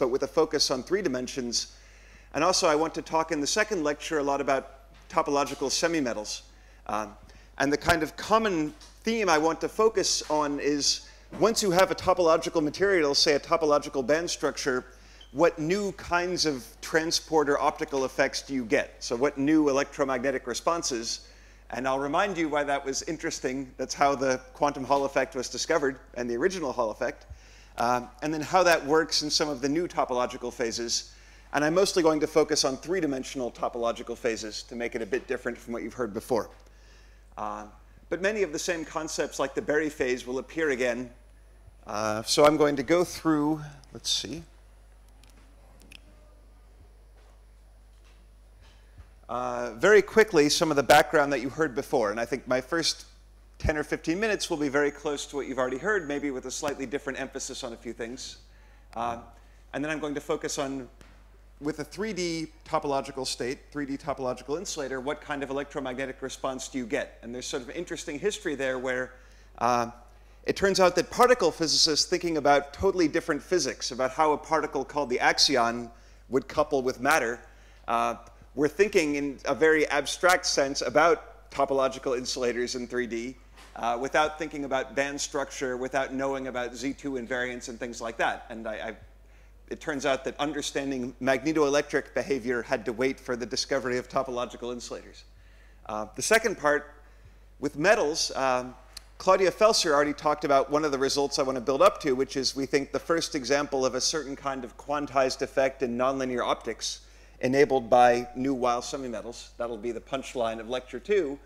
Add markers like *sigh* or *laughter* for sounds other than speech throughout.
but with a focus on three dimensions. And also, I want to talk in the second lecture a lot about topological semimetals. Um, and the kind of common theme I want to focus on is once you have a topological material, say a topological band structure, what new kinds of transport or optical effects do you get? So what new electromagnetic responses? And I'll remind you why that was interesting. That's how the quantum Hall effect was discovered and the original Hall effect. Um, and then how that works in some of the new topological phases. And I'm mostly going to focus on three-dimensional topological phases to make it a bit different from what you've heard before. Uh, but many of the same concepts like the Berry phase will appear again. Uh, so I'm going to go through, let's see. Uh, very quickly, some of the background that you heard before. And I think my first 10 or 15 minutes will be very close to what you've already heard, maybe with a slightly different emphasis on a few things. Uh, and then I'm going to focus on with a 3D topological state, 3D topological insulator, what kind of electromagnetic response do you get? And there's sort of an interesting history there where uh, it turns out that particle physicists thinking about totally different physics, about how a particle called the axion would couple with matter, uh, were thinking in a very abstract sense about topological insulators in 3D uh, without thinking about band structure, without knowing about Z2 invariants and things like that. And I, I it turns out that understanding magnetoelectric behavior had to wait for the discovery of topological insulators. Uh, the second part, with metals, um, Claudia Felser already talked about one of the results I want to build up to, which is we think the first example of a certain kind of quantized effect in nonlinear optics enabled by new Weyl semimetals. That'll be the punchline of lecture two.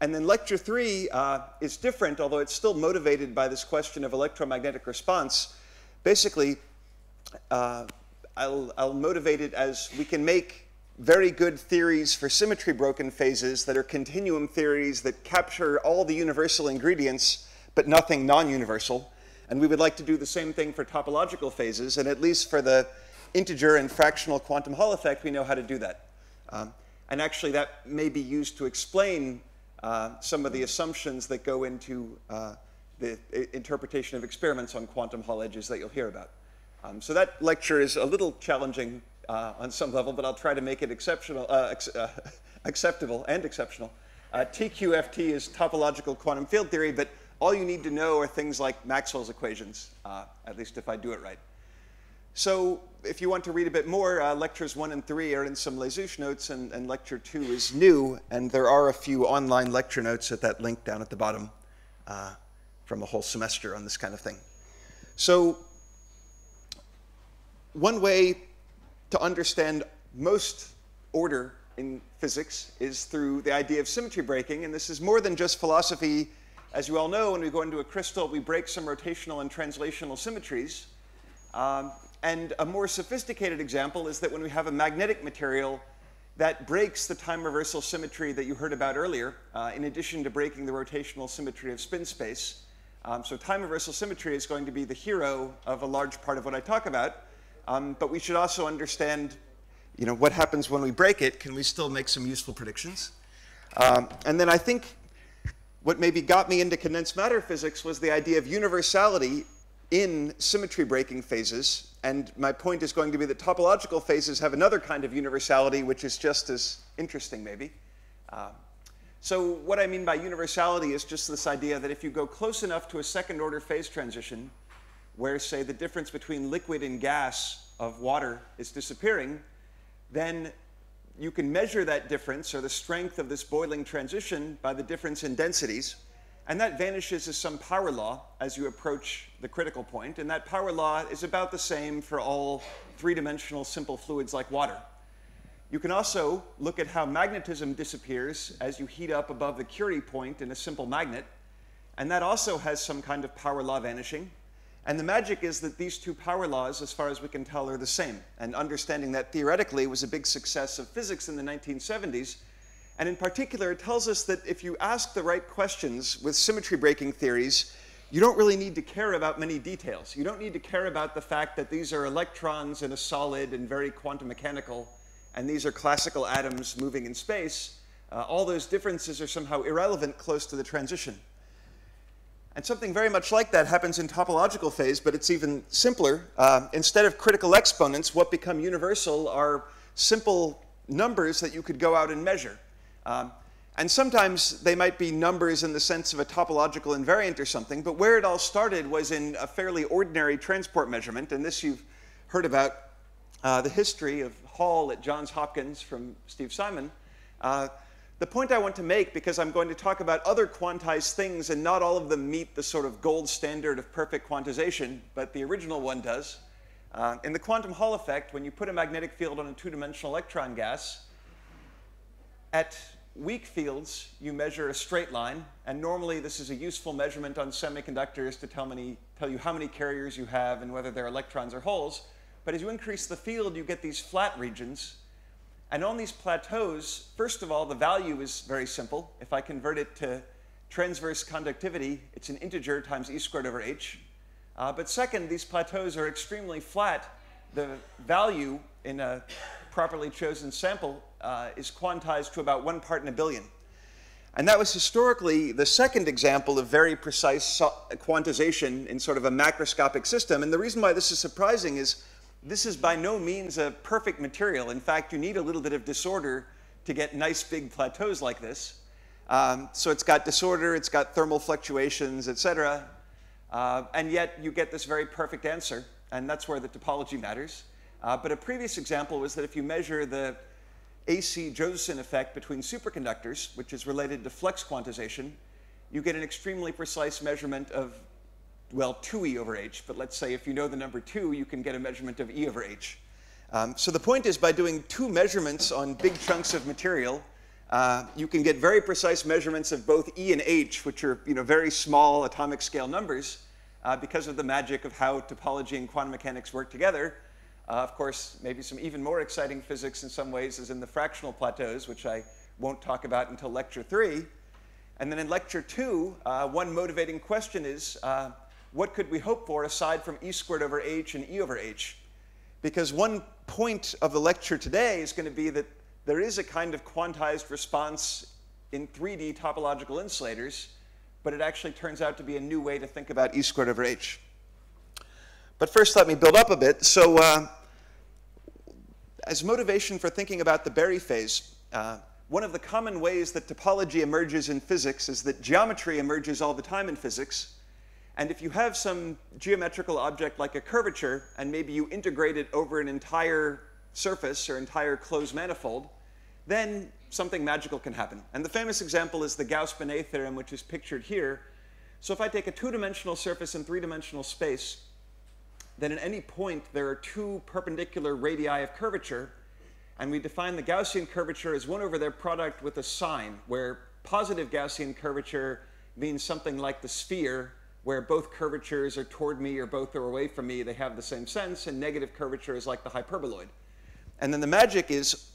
And then lecture three uh, is different, although it's still motivated by this question of electromagnetic response. Basically, uh, I'll, I'll motivate it as we can make very good theories for symmetry broken phases that are continuum theories that capture all the universal ingredients but nothing non-universal. And we would like to do the same thing for topological phases, and at least for the integer and fractional quantum Hall effect, we know how to do that. Um, and actually, that may be used to explain uh, some of the assumptions that go into uh, the interpretation of experiments on quantum Hall edges that you'll hear about. Um, so that lecture is a little challenging uh, on some level, but I'll try to make it exceptional, uh, uh, *laughs* acceptable and exceptional. TQFT is topological quantum field theory, but all you need to know are things like Maxwell's equations, at least if I do it right. So if you want to read a bit more, uh, lectures one and three are in some Les notes, and, and, lecture two is new, and there are a few online lecture notes at that link down at the bottom from a whole semester on this kind of thing. So one way to understand most order in physics is through the idea of symmetry breaking, and this is more than just philosophy. As you all know, when we go into a crystal, we break some rotational and translational symmetries. Um, and a more sophisticated example is that when we have a magnetic material that breaks the time reversal symmetry that you heard about earlier, uh, in addition to breaking the rotational symmetry of spin space. Um, so time reversal symmetry is going to be the hero of a large part of what I talk about. Um, but we should also understand, you know, what happens when we break it. Can we still make some useful predictions? Um, and then I think what maybe got me into condensed matter physics was the idea of universality in symmetry breaking phases. And my point is going to be that topological phases have another kind of universality, which is just as interesting, maybe. Um, so what I mean by universality is just this idea that if you go close enough to a second order phase transition, where, say, the difference between liquid and gas of water is disappearing, then you can measure that difference or the strength of this boiling transition by the difference in densities. And that vanishes as some power law as you approach the critical point. And that power law is about the same for all three dimensional simple fluids like water. You can also look at how magnetism disappears as you heat up above the Curie point in a simple magnet. And that also has some kind of power law vanishing. And the magic is that these two power laws, as far as we can tell, are the same. And understanding that theoretically was a big success of physics in the 1970s. And in particular, it tells us that if you ask the right questions with symmetry breaking theories, you don't really need to care about many details. You don't need to care about the fact that these are electrons in a solid and very quantum mechanical, and these are classical atoms moving in space. Uh, all those differences are somehow irrelevant close to the transition. And something very much like that happens in topological phase, but it's even simpler. Uh, instead of critical exponents, what become universal are simple numbers that you could go out and measure. Um, and sometimes they might be numbers in the sense of a topological invariant or something, but where it all started was in a fairly ordinary transport measurement, and this you've heard about uh, the history of Hall at Johns Hopkins from Steve Simon. Uh, the point I want to make, because I'm going to talk about other quantized things, and not all of them meet the sort of gold standard of perfect quantization, but the original one does. Uh, in the quantum Hall effect, when you put a magnetic field on a two-dimensional electron gas, at weak fields, you measure a straight line, and normally this is a useful measurement on semiconductors to tell, many, tell you how many carriers you have and whether they're electrons or holes. But as you increase the field, you get these flat regions, and on these plateaus, first of all, the value is very simple. If I convert it to transverse conductivity, it's an integer times e squared over h. Uh, but second, these plateaus are extremely flat. The value in a properly chosen sample uh, is quantized to about one part in a billion. And that was historically the second example of very precise quantization in sort of a macroscopic system. And the reason why this is surprising is this is by no means a perfect material. In fact, you need a little bit of disorder to get nice big plateaus like this. Um, so it's got disorder, it's got thermal fluctuations, et cetera. Uh, and yet you get this very perfect answer, and that's where the topology matters. Uh, but a previous example was that if you measure the AC Josephson effect between superconductors, which is related to flux quantization, you get an extremely precise measurement of well, 2e over h, but let's say if you know the number 2, you can get a measurement of e over h. Um, so the point is by doing two measurements on big chunks of material, uh, you can get very precise measurements of both e and h, which are you know, very small atomic scale numbers, uh, because of the magic of how topology and quantum mechanics work together. Uh, of course, maybe some even more exciting physics in some ways is in the fractional plateaus, which I won't talk about until lecture three. And then in lecture two, uh, one motivating question is, uh, what could we hope for aside from e squared over h and e over h? Because one point of the lecture today is going to be that there is a kind of quantized response in 3D topological insulators, but it actually turns out to be a new way to think about e squared over h. But first, let me build up a bit. So, uh, as motivation for thinking about the Berry phase, uh, one of the common ways that topology emerges in physics is that geometry emerges all the time in physics. And if you have some geometrical object like a curvature, and maybe you integrate it over an entire surface or entire closed manifold, then something magical can happen. And the famous example is the Gauss-Bonnet theorem, which is pictured here. So if I take a two-dimensional surface in three-dimensional space, then at any point there are two perpendicular radii of curvature, and we define the Gaussian curvature as 1 over their product with a sign, where positive Gaussian curvature means something like the sphere where both curvatures are toward me or both are away from me, they have the same sense, and negative curvature is like the hyperboloid. And then the magic is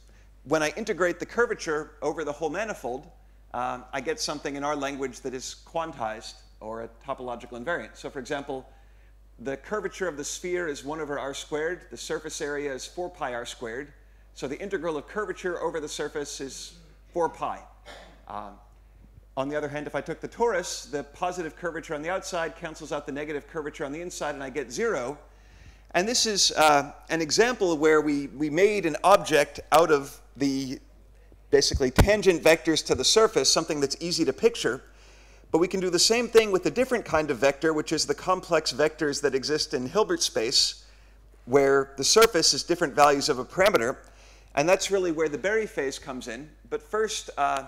when I integrate the curvature over the whole manifold, um, I get something in our language that is quantized or a topological invariant. So for example, the curvature of the sphere is 1 over r squared. The surface area is 4 pi r squared. So the integral of curvature over the surface is 4 pi. Um, on the other hand, if I took the torus, the positive curvature on the outside cancels out the negative curvature on the inside, and I get zero. And this is uh, an example where we, we made an object out of the basically tangent vectors to the surface, something that's easy to picture. But we can do the same thing with a different kind of vector, which is the complex vectors that exist in Hilbert space, where the surface is different values of a parameter. And that's really where the Berry phase comes in. But first, uh,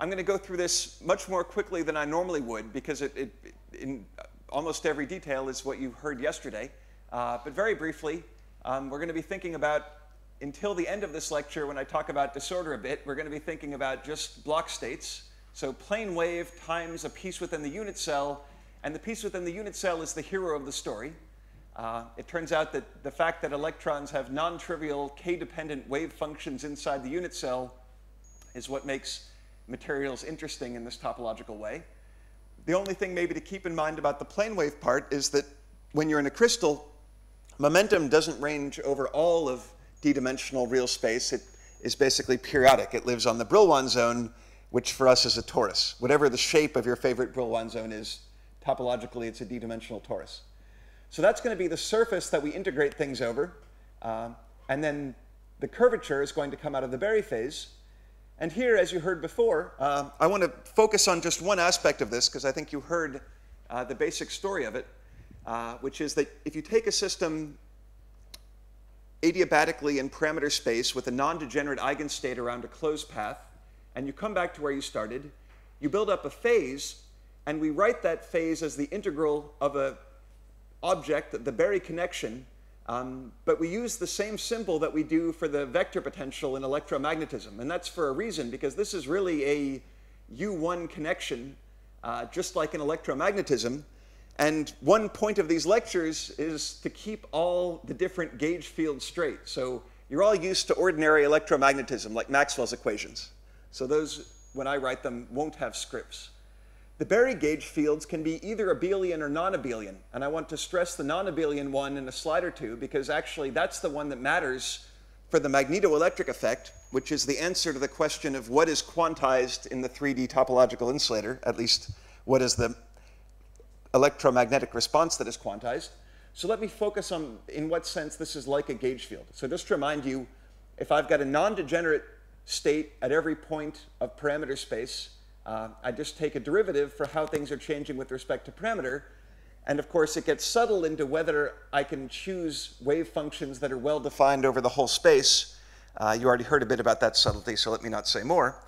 I'm going to go through this much more quickly than I normally would because it, it in almost every detail is what you heard yesterday. Uh, but very briefly, um, we're going to be thinking about, until the end of this lecture, when I talk about disorder a bit, we're going to be thinking about just Bloch states. So plane wave times a piece within the unit cell, and the piece within the unit cell is the hero of the story. Uh, it turns out that the fact that electrons have non-trivial k-dependent wave functions inside the unit cell is what makes materials interesting in this topological way. The only thing maybe to keep in mind about the plane wave part is that when you're in a crystal, momentum doesn't range over all of d-dimensional real space. It is basically periodic. It lives on the Brillouin zone, which for us is a torus. Whatever the shape of your favorite Brillouin zone is, topologically it's a d-dimensional torus. So that's going to be the surface that we integrate things over. Uh, and then the curvature is going to come out of the Berry phase. And here, as you heard before, uh, I want to focus on just one aspect of this because I think you heard uh, the basic story of it, uh, which is that if you take a system adiabatically in parameter space with a non-degenerate eigenstate around a closed path, and you come back to where you started, you build up a phase, and we write that phase as the integral of a object, the Berry connection, um, but we use the same symbol that we do for the vector potential in electromagnetism. And that's for a reason, because this is really a U1 connection, uh, just like in electromagnetism. And one point of these lectures is to keep all the different gauge fields straight. So you're all used to ordinary electromagnetism, like Maxwell's equations. So those, when I write them, won't have scripts. The Berry gauge fields can be either abelian or non-abelian, and I want to stress the non-abelian one in a slide or two because actually that's the one that matters for the magnetoelectric effect, which is the answer to the question of what is quantized in the 3D topological insulator, at least what is the electromagnetic response that is quantized. So let me focus on in what sense this is like a gauge field. So just to remind you, if I've got a non-degenerate state at every point of parameter space, uh, I just take a derivative for how things are changing with respect to parameter. And of course, it gets subtle into whether I can choose wave functions that are well defined over the whole space. Uh, you already heard a bit about that subtlety, so let me not say more.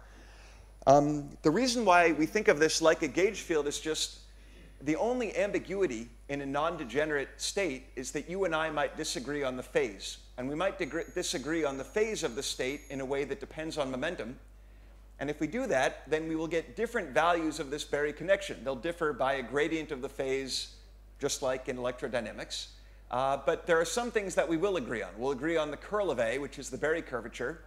Um, the reason why we think of this like a gauge field is just the only ambiguity in a non-degenerate state is that you and I might disagree on the phase. And we might disagree on the phase of the state in a way that depends on momentum. And if we do that, then we will get different values of this Berry connection. They'll differ by a gradient of the phase, just like in electrodynamics. Uh, but there are some things that we will agree on. We'll agree on the curl of A, which is the Berry curvature.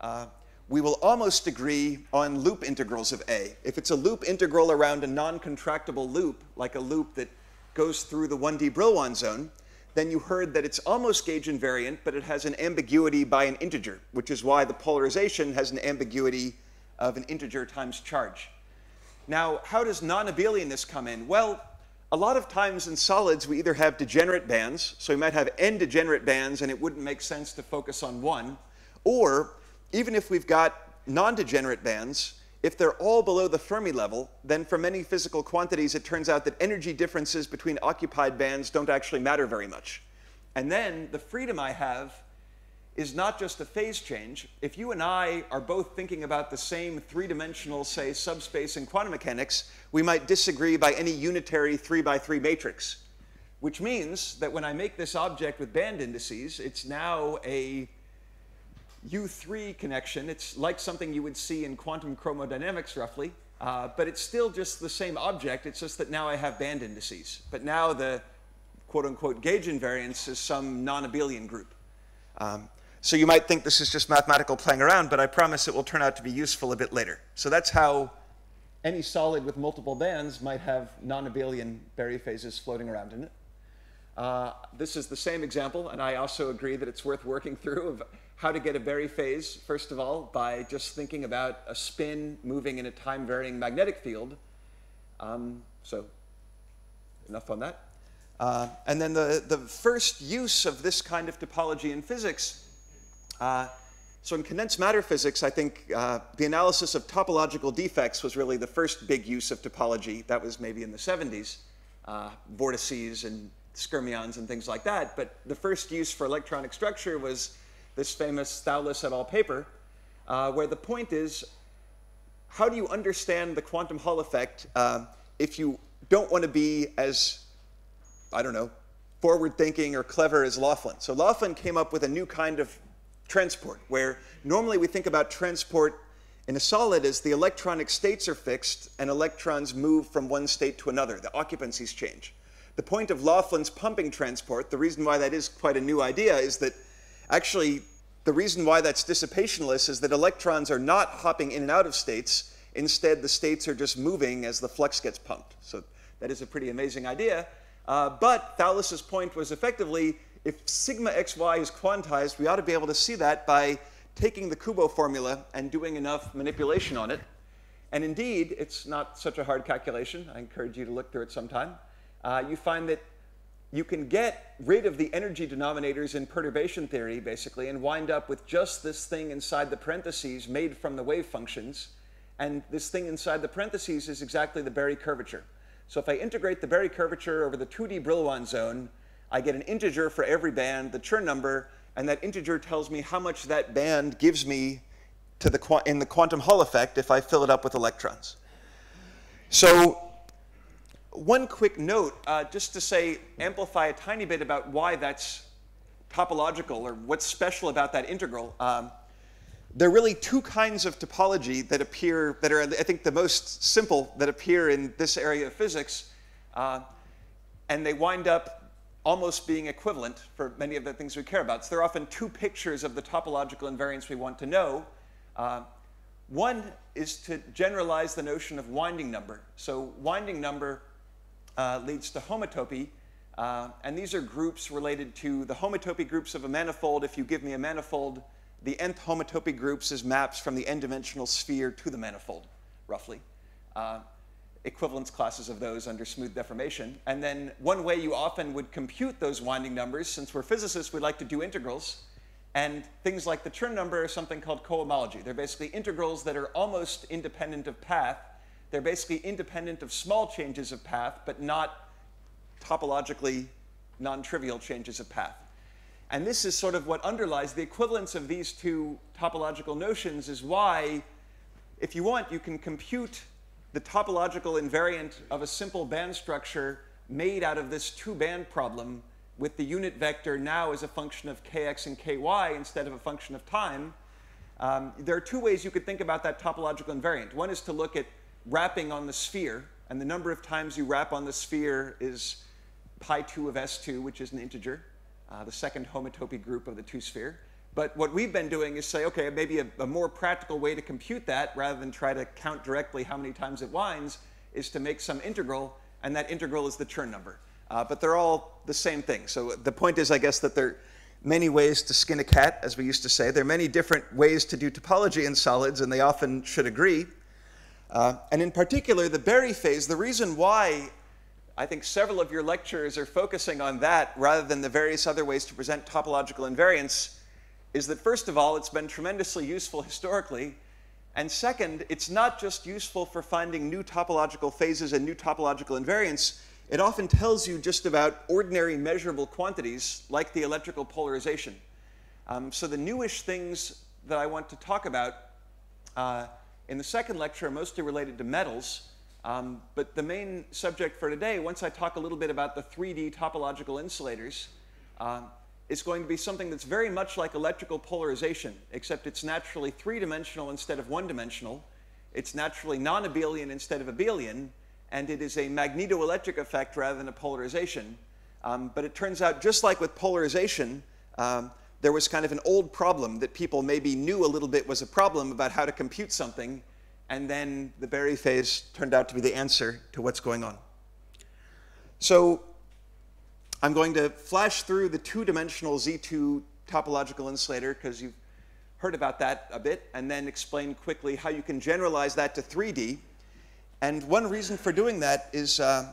Uh, we will almost agree on loop integrals of A. If it's a loop integral around a non-contractible loop, like a loop that goes through the 1D Brillouin zone, then you heard that it's almost gauge invariant, but it has an ambiguity by an integer, which is why the polarization has an ambiguity of an integer times charge. Now, how does non-abelianness come in? Well, a lot of times in solids, we either have degenerate bands, so we might have n degenerate bands, and it wouldn't make sense to focus on one, or even if we've got non-degenerate bands, if they're all below the Fermi level, then for many physical quantities, it turns out that energy differences between occupied bands don't actually matter very much. And then the freedom I have is not just a phase change. If you and I are both thinking about the same three-dimensional, say, subspace in quantum mechanics, we might disagree by any unitary three by three matrix, which means that when I make this object with band indices, it's now a U3 connection. It's like something you would see in quantum chromodynamics, roughly, uh, but it's still just the same object. It's just that now I have band indices. But now the quote-unquote gauge invariance is some non-abelian group. Um, so you might think this is just mathematical playing around, but I promise it will turn out to be useful a bit later. So that's how any solid with multiple bands might have non-abelian Berry phases floating around in it. Uh, this is the same example, and I also agree that it's worth working through of how to get a Berry phase, first of all, by just thinking about a spin moving in a time-varying magnetic field. Um, so enough on that. Uh, and then the, the first use of this kind of topology in physics uh, so in condensed matter physics, I think uh, the analysis of topological defects was really the first big use of topology. That was maybe in the 70s, uh, vortices and skyrmions and things like that. But the first use for electronic structure was this famous Thouless et al. paper, uh, where the point is, how do you understand the quantum Hall effect uh, if you don't want to be as, I don't know, forward thinking or clever as Laughlin? So Laughlin came up with a new kind of transport, where normally we think about transport in a solid as the electronic states are fixed and electrons move from one state to another. The occupancies change. The point of Laughlin's pumping transport, the reason why that is quite a new idea, is that actually the reason why that's dissipationless is that electrons are not hopping in and out of states. Instead, the states are just moving as the flux gets pumped. So that is a pretty amazing idea. Uh, but Thouless's point was effectively if sigma xy is quantized, we ought to be able to see that by taking the Kubo formula and doing enough manipulation on it. And indeed, it's not such a hard calculation. I encourage you to look through it sometime. Uh, you find that you can get rid of the energy denominators in perturbation theory, basically, and wind up with just this thing inside the parentheses made from the wave functions. And this thing inside the parentheses is exactly the Berry curvature. So if I integrate the Berry curvature over the 2D Brillouin zone, I get an integer for every band, the Chern number, and that integer tells me how much that band gives me to the, in the quantum Hall effect if I fill it up with electrons. So one quick note, uh, just to say, amplify a tiny bit about why that's topological or what's special about that integral. Um, there are really two kinds of topology that appear, that are, I think, the most simple that appear in this area of physics. Uh, and they wind up almost being equivalent for many of the things we care about. So there are often two pictures of the topological invariance we want to know. Uh, one is to generalize the notion of winding number. So winding number uh, leads to homotopy. Uh, and these are groups related to the homotopy groups of a manifold. If you give me a manifold, the nth homotopy groups is maps from the n-dimensional sphere to the manifold, roughly. Uh, equivalence classes of those under smooth deformation. And then one way you often would compute those winding numbers, since we're physicists, we like to do integrals. And things like the Chern number are something called cohomology. They're basically integrals that are almost independent of path. They're basically independent of small changes of path, but not topologically non-trivial changes of path. And this is sort of what underlies the equivalence of these two topological notions is why, if you want, you can compute the topological invariant of a simple band structure made out of this two-band problem with the unit vector now as a function of kx and ky instead of a function of time. Um, there are two ways you could think about that topological invariant. One is to look at wrapping on the sphere, and the number of times you wrap on the sphere is pi 2 of s2, which is an integer uh, the second homotopy group of the two sphere. But what we've been doing is say, okay, maybe a, a, more practical way to compute that rather than try to count directly how many times it winds is to make some integral, and that integral is the Chern number. Uh, but they're all the same thing. So the point is, I guess, that there are many ways to skin a cat, as we used to say. There are many different ways to do topology in solids, and they often should agree. Uh, and in particular, the Berry phase, the reason why I think several of your lectures are focusing on that rather than the various other ways to present topological invariance is that first of all, it's been tremendously useful historically. And second, it's not just useful for finding new topological phases and new topological invariants. It often tells you just about ordinary measurable quantities like the electrical polarization. Um, so the newish things that I want to talk about uh, in the second lecture mostly related to metals. Um, but the main subject for today, once I talk a little bit about the 3D topological insulators, uh, is going to be something that's very much like electrical polarization, except it's naturally three-dimensional instead of one-dimensional. It's naturally non-abelian instead of abelian, and it is a magnetoelectric effect rather than a polarization. Um, but it turns out, just like with polarization, um, there was kind of an old problem that people maybe knew a little bit was a problem about how to compute something, and then the Berry phase turned out to be the answer to what's going on. So I'm going to flash through the two-dimensional Z2 topological insulator because you've heard about that a bit, and then explain quickly how you can generalize that to 3D. And one reason for doing that is uh,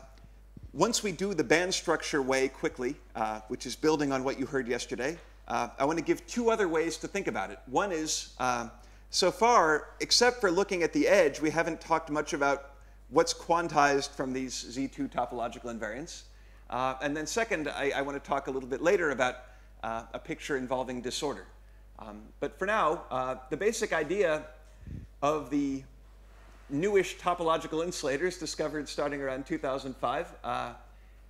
once we do the band structure way quickly, uh, which is building on what you heard yesterday, uh, I want to give two other ways to think about it. One is uh, so far, except for looking at the edge, we haven't talked much about what's quantized from these Z2 topological invariants. Uh, and then second, I, I, want to talk a little bit later about uh, a picture involving disorder. Um, but for now, uh, the basic idea of the newish topological insulators discovered starting around 2005 uh,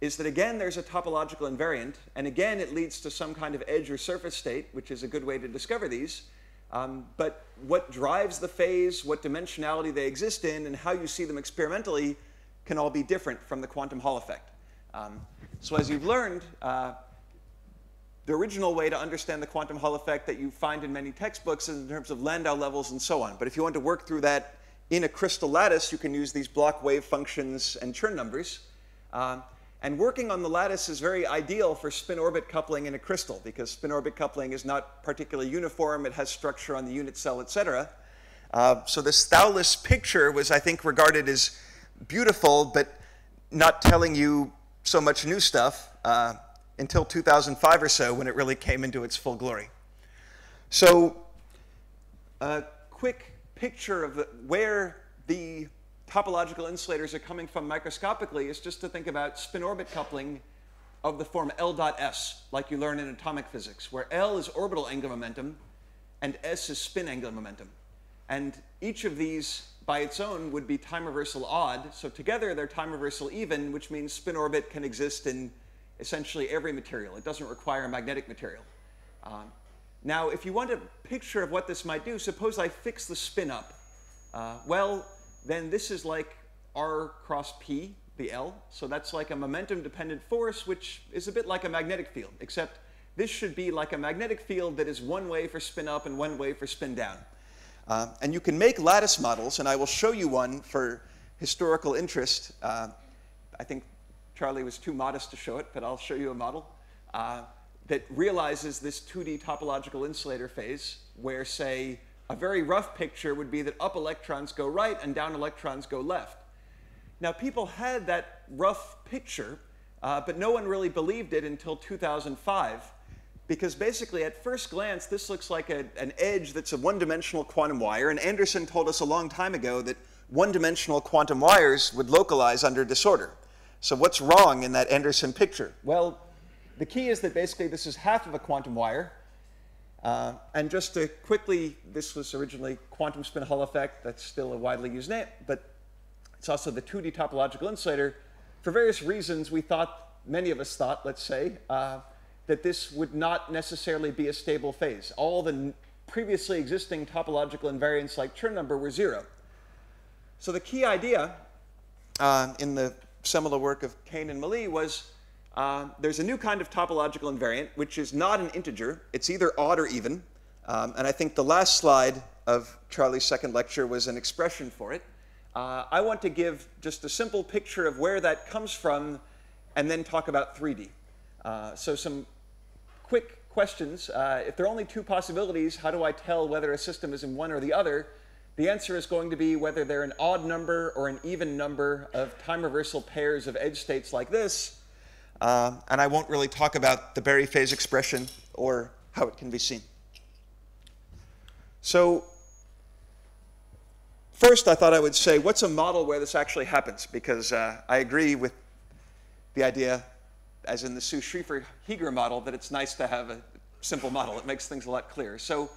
is that again, there's a topological invariant, and again, it leads to some kind of edge or surface state, which is a good way to discover these. Um, but what drives the phase, what dimensionality they exist in, and how you see them experimentally can all be different from the quantum Hall effect. Um, so as you've learned, uh, the original way to understand the quantum Hall effect that you find in many textbooks is in terms of Landau levels and so on. But if you want to work through that in a crystal lattice, you can use these Bloch wave functions and Chern numbers. Uh, and working on the lattice is very ideal for spin-orbit coupling in a crystal because spin-orbit coupling is not particularly uniform. It has structure on the unit cell, et cetera. Uh, so this Thouless picture was, I think, regarded as beautiful, but not telling you so much new stuff uh, until 2005 or so when it really came into its full glory. So a quick picture of the, where the topological insulators are coming from microscopically is just to think about spin-orbit coupling of the form L dot S, like you learn in atomic physics, where L is orbital angular momentum and S is spin angular momentum. And each of these by its own would be time reversal odd. So together they're time reversal even, which means spin orbit can exist in essentially every material. It doesn't require a magnetic material. Um, now, if you want a picture of what this might do, suppose I fix the spin up. Uh, well, then this is like R cross P, the L. So that's like a momentum dependent force, which is a bit like a magnetic field, except this should be like a magnetic field that is one way for spin up and one way for spin down. Uh, and you can make lattice models, and I will show you one for historical interest. Uh, I think Charlie was too modest to show it, but I'll show you a model uh, that realizes this 2D topological insulator phase, where, say, a very rough picture would be that up electrons go right and down electrons go left. Now, people had that rough picture, uh, but no one really believed it until 2005 because basically at first glance this looks like a, an edge that's a one-dimensional quantum wire and Anderson told us a long time ago that one-dimensional quantum wires would localize under disorder. So what's wrong in that Anderson picture? Well, the key is that basically this is half of a quantum wire. Uh, and just to quickly, this was originally quantum spin Hall effect. That's still a widely used name, but it's also the 2D topological insulator. For various reasons, we thought, many of us thought, let's say, uh, that this would not necessarily be a stable phase. All the previously existing topological invariants like Chern number were zero. So the key idea uh, in the seminal work of Kane and Mele was uh, there's a new kind of topological invariant which is not an integer. It's either odd or even. Um, and I think the last slide of Charlie's second lecture was an expression for it. Uh, I want to give just a simple picture of where that comes from and then talk about 3D. Uh, so some quick questions. Uh, if there are only two possibilities, how do I tell whether a system is in one or the other? The answer is going to be whether they're an odd number or an even number of time reversal pairs of edge states like this. Uh, and I won't really talk about the Berry phase expression or how it can be seen. So first I thought I would say, what's a model where this actually happens? Because uh, I agree with the idea as in the Su Schrieffer Heeger model, that it's nice to have a simple model. It makes things a lot clearer. So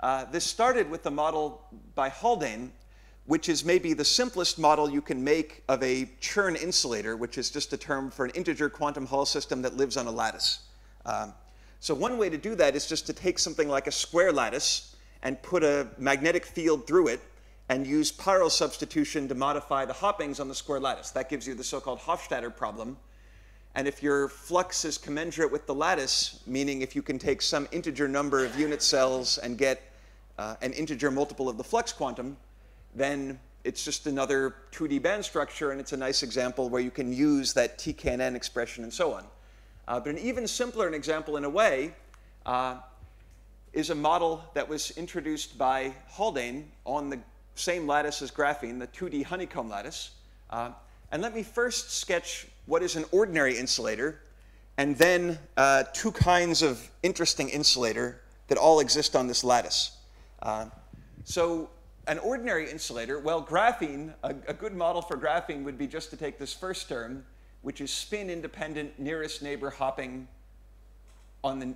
uh, this started with the model by Haldane, which is maybe the simplest model you can make of a Chern insulator, which is just a term for an integer quantum Hall system that lives on a lattice. Um, so one way to do that is just to take something like a square lattice and put a magnetic field through it and use Peierls substitution to modify the hoppings on the square lattice. That gives you the so-called Hofstadter problem, and if your flux is commensurate with the lattice, meaning if you can take some integer number of unit cells and get uh, an integer multiple of the flux quantum, then it's just another 2D band structure, and it's a nice example where you can use that TKNN expression and so on. Uh, but an even simpler example in a way uh, is a model that was introduced by Haldane on the same lattice as graphene, the 2D honeycomb lattice. Uh, and let me first sketch what is an ordinary insulator, and then uh, two kinds of interesting insulator that all exist on this lattice. Uh, so an ordinary insulator, well, graphene, a, a, good model for graphene would be just to take this first term, which is spin-independent nearest neighbor hopping on the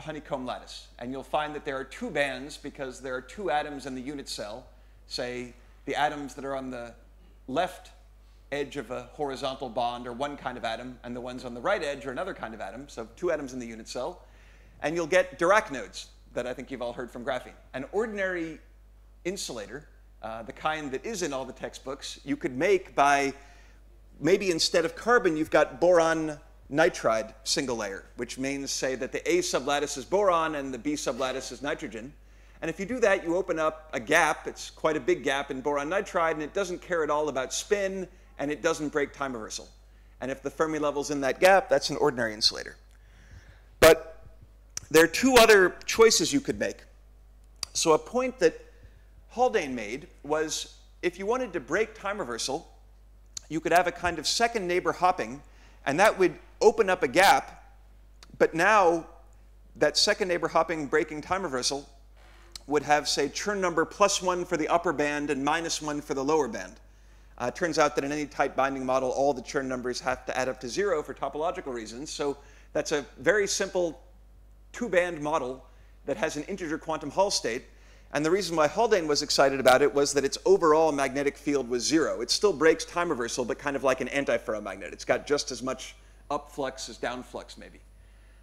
honeycomb lattice. And you'll find that there are two bands because there are two atoms in the unit cell, say the atoms that are on the left edge of a horizontal bond are one kind of atom, and the ones on the right edge are another kind of atom, so two atoms in the unit cell. And you'll get Dirac nodes that I think you've all heard from graphene. An ordinary insulator, uh, the kind that is in all the textbooks, you could make by maybe instead of carbon, you've got boron nitride single layer, which means, say, that the A sublattice is boron and the B sublattice is nitrogen. And if you do that, you open up a gap. It's quite a big gap in boron nitride, and it doesn't care at all about spin and it doesn't break time reversal. And if the Fermi level's in that gap, that's an ordinary insulator. But there are two other choices you could make. So a point that Haldane made was if you wanted to break time reversal, you could have a kind of second neighbor hopping, and that would open up a gap. But now, that second neighbor hopping breaking time reversal would have, say, Chern number plus one for the upper band and minus one for the lower band. Uh, it turns out that in any tight binding model, all the Chern numbers have to add up to zero for topological reasons. So that's a very simple two-band model that has an integer quantum Hall state. And the reason why Haldane was excited about it was that its overall magnetic field was zero. It still breaks time reversal, but kind of like an antiferromagnet. It's got just as much upflux as downflux, maybe.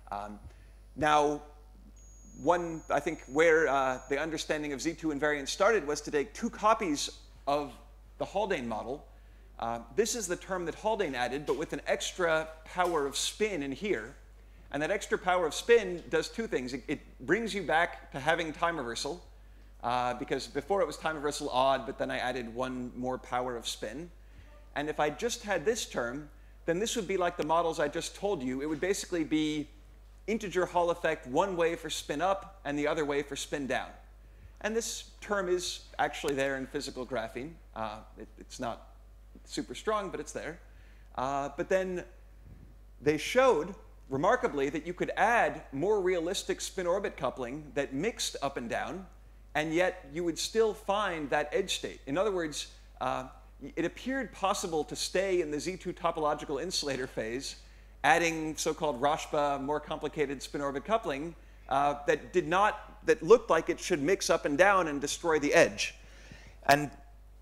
Um, now, one, I think, where uh, the understanding of Z2 invariance started was to take two copies of the Haldane model. Uh, this is the term that Haldane added, but with an extra power of spin in here. And that extra power of spin does two things. It, it brings you back to having time reversal, uh, because before it was time of reversal odd, but then I added one more power of spin. And if I just had this term, then this would be like the models I just told you. It would basically be integer Hall effect one way for spin up and the other way for spin down. And this term is actually there in physical graphene. Uh, it, it's not super strong, but it's there. Uh, but then they showed remarkably that you could add more realistic spin orbit coupling that mixed up and down and yet you would still find that edge state. In other words, uh, it appeared possible to stay in the Z2 topological insulator phase, adding so-called Rashba, more complicated spin orbit coupling uh, that did not, that looked like it should mix up and down and destroy the edge. And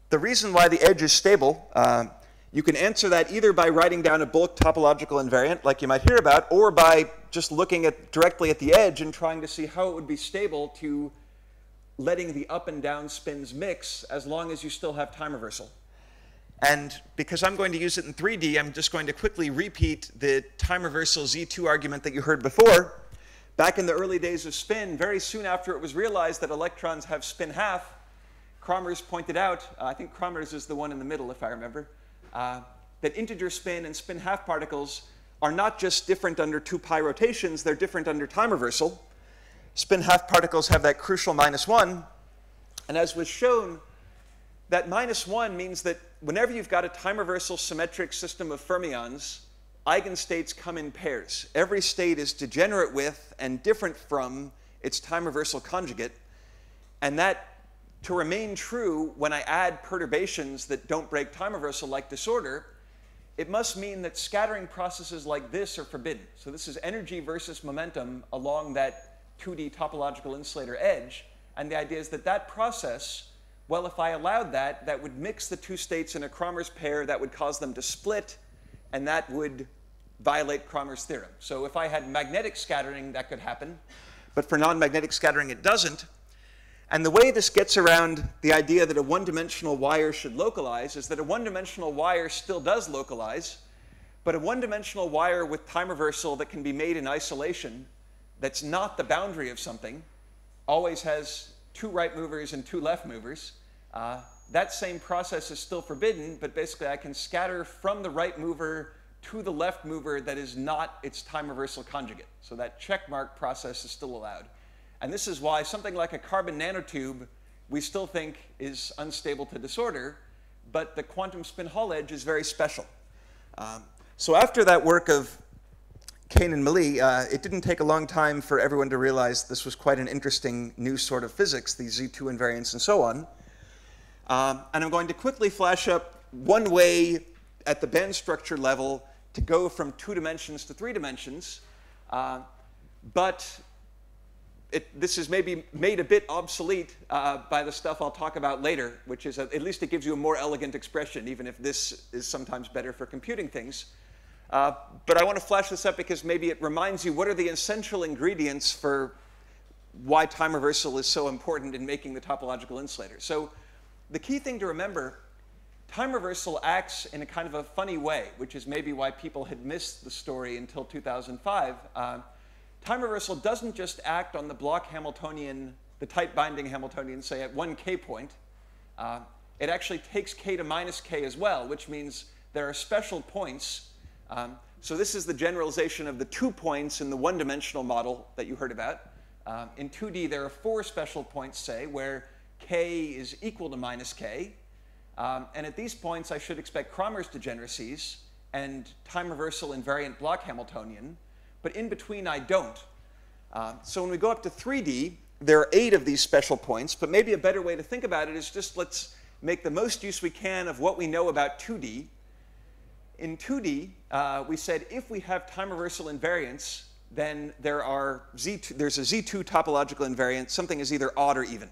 the reason why the edge is stable, uh, you can answer that either by writing down a bulk topological invariant, like you might hear about, or by just looking at directly at the edge and trying to see how it would be stable to letting the up and down spins mix as long as you still have time reversal. And because I'm going to use it in 3D, I'm just going to quickly repeat the time reversal Z2 argument that you heard before. Back in the early days of spin, very soon after it was realized that electrons have spin half, Kramers pointed out, uh, I think Kramers is the one in the middle if I remember, uh, that integer spin and spin half particles are not just different under 2 pi rotations, they're different under time reversal spin half particles have that crucial minus one. And as was shown, that minus one means that whenever you've got a time reversal symmetric system of fermions, eigenstates come in pairs. Every state is degenerate with and different from its time reversal conjugate. And that, to remain true when I add perturbations that don't break time reversal like disorder, it must mean that scattering processes like this are forbidden. So this is energy versus momentum along that 2D topological insulator edge. And the idea is that that process, well, if I allowed that, that would mix the two states in a Kramers pair, that would cause them to split, and that would violate Kramers' theorem. So if I had magnetic scattering, that could happen. But for non-magnetic scattering, it doesn't. And the way this gets around the idea that a one-dimensional wire should localize is that a one-dimensional wire still does localize, but a one-dimensional wire with time reversal that can be made in isolation that's not the boundary of something always has two right movers and two left movers. Uh, that same process is still forbidden, but basically I can scatter from the right mover to the left mover that is not its time reversal conjugate. So that check mark process is still allowed. And this is why something like a carbon nanotube we still think is unstable to disorder, but the quantum spin Hall edge is very special. Um, so after that work of Kane and Mele, uh, it didn't take a long time for everyone to realize this was quite an interesting new sort of physics, the Z2 invariants and so on. Um, and I'm going to quickly flash up one way at the band structure level to go from two dimensions to three dimensions. Uh, but it, this is maybe made a bit obsolete uh, by the stuff I'll talk about later, which is a, at least it gives you a more elegant expression, even if this is sometimes better for computing things. Uh, but I want to flash this up because maybe it reminds you what are the essential ingredients for why time reversal is so important in making the topological insulator. So the key thing to remember, time reversal acts in a kind of a funny way, which is maybe why people had missed the story until 2005. Uh, time reversal doesn't just act on the Bloch Hamiltonian, the tight binding Hamiltonian, say at one k point. Uh, it actually takes k to minus k as well, which means there are special points um, so this is the generalization of the two points in the one-dimensional model that you heard about. Um, in 2D, there are four special points, say, where k is equal to minus k. Um, and at these points, I should expect Kramers degeneracies and time reversal invariant Bloch Hamiltonian. But in between, I don't. Uh, so when we go up to 3D, there are eight of these special points. But maybe a better way to think about it is just let's make the most use we can of what we know about 2D. In 2D, uh, we said if we have time reversal invariance, then there are Z2, there's a Z2 topological invariant. Something is either odd or even.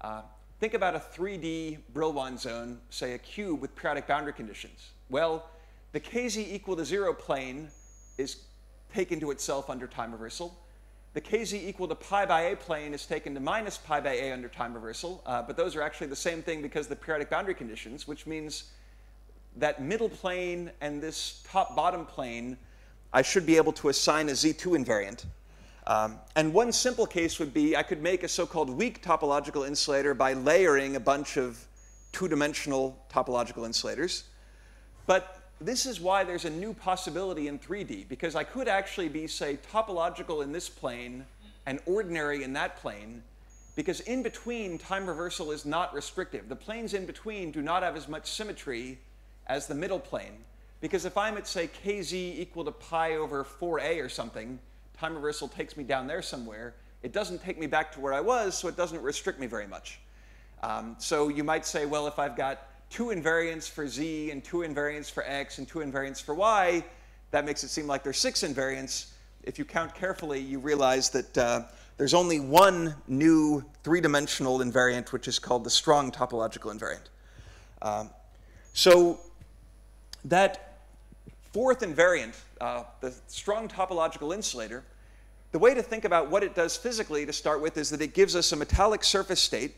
Uh, think about a 3D Brillouin zone, say a cube with periodic boundary conditions. Well, the kz equal to zero plane is taken to itself under time reversal. The kz equal to pi by a plane is taken to minus pi by a under time reversal, uh, but those are actually the same thing because the periodic boundary conditions, which means that middle plane and this top-bottom plane, I should be able to assign a Z2 invariant. Um, and one simple case would be I could make a so-called weak topological insulator by layering a bunch of two-dimensional topological insulators. But this is why there's a new possibility in 3D, because I could actually be, say, topological in this plane and ordinary in that plane, because in between, time reversal is not restrictive. The planes in between do not have as much symmetry as the middle plane. Because if I'm at, say, kz equal to pi over 4a or something, time reversal takes me down there somewhere. It doesn't take me back to where I was, so it doesn't restrict me very much. Um, so you might say, well, if I've got two invariants for z and two invariants for x and two invariants for y, that makes it seem like there's six invariants. If you count carefully, you realize that uh, there's only one new three-dimensional invariant, which is called the strong topological invariant. Um, so that fourth invariant, uh, the strong topological insulator, the way to think about what it does physically to start with is that it gives us a metallic surface state.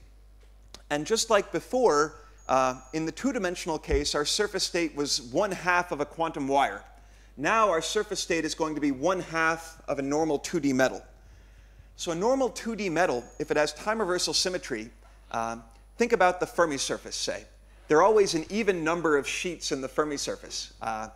And just like before, uh, in the two-dimensional case, our surface state was one half of a quantum wire. Now our surface state is going to be one half of a normal 2D metal. So a normal 2D metal, if it has time reversal symmetry, uh, think about the Fermi surface, say. There are always an even number of sheets in the Fermi surface. Uh,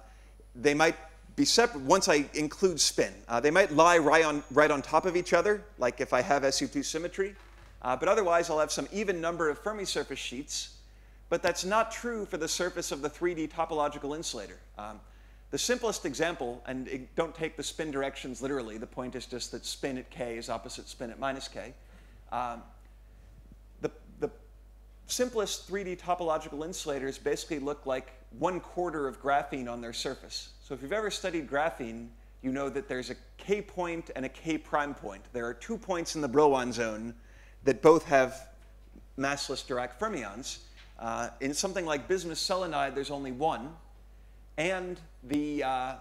they might be separate once I include spin. Uh, they might lie right on, right on top of each other, like if I have SU2 symmetry. Uh, but otherwise, I'll have some even number of Fermi surface sheets. But that's not true for the surface of the 3D topological insulator. Um, the simplest example, and it, don't take the spin directions literally, the point is just that spin at k is opposite spin at minus k. Um, simplest 3D topological insulators basically look like one quarter of graphene on their surface. So if you've ever studied graphene, you know that there's a k point and a k prime point. There are two points in the Brillouin zone that both have massless Dirac fermions. Uh, in something like bismuth selenide, there's only one. And the uh,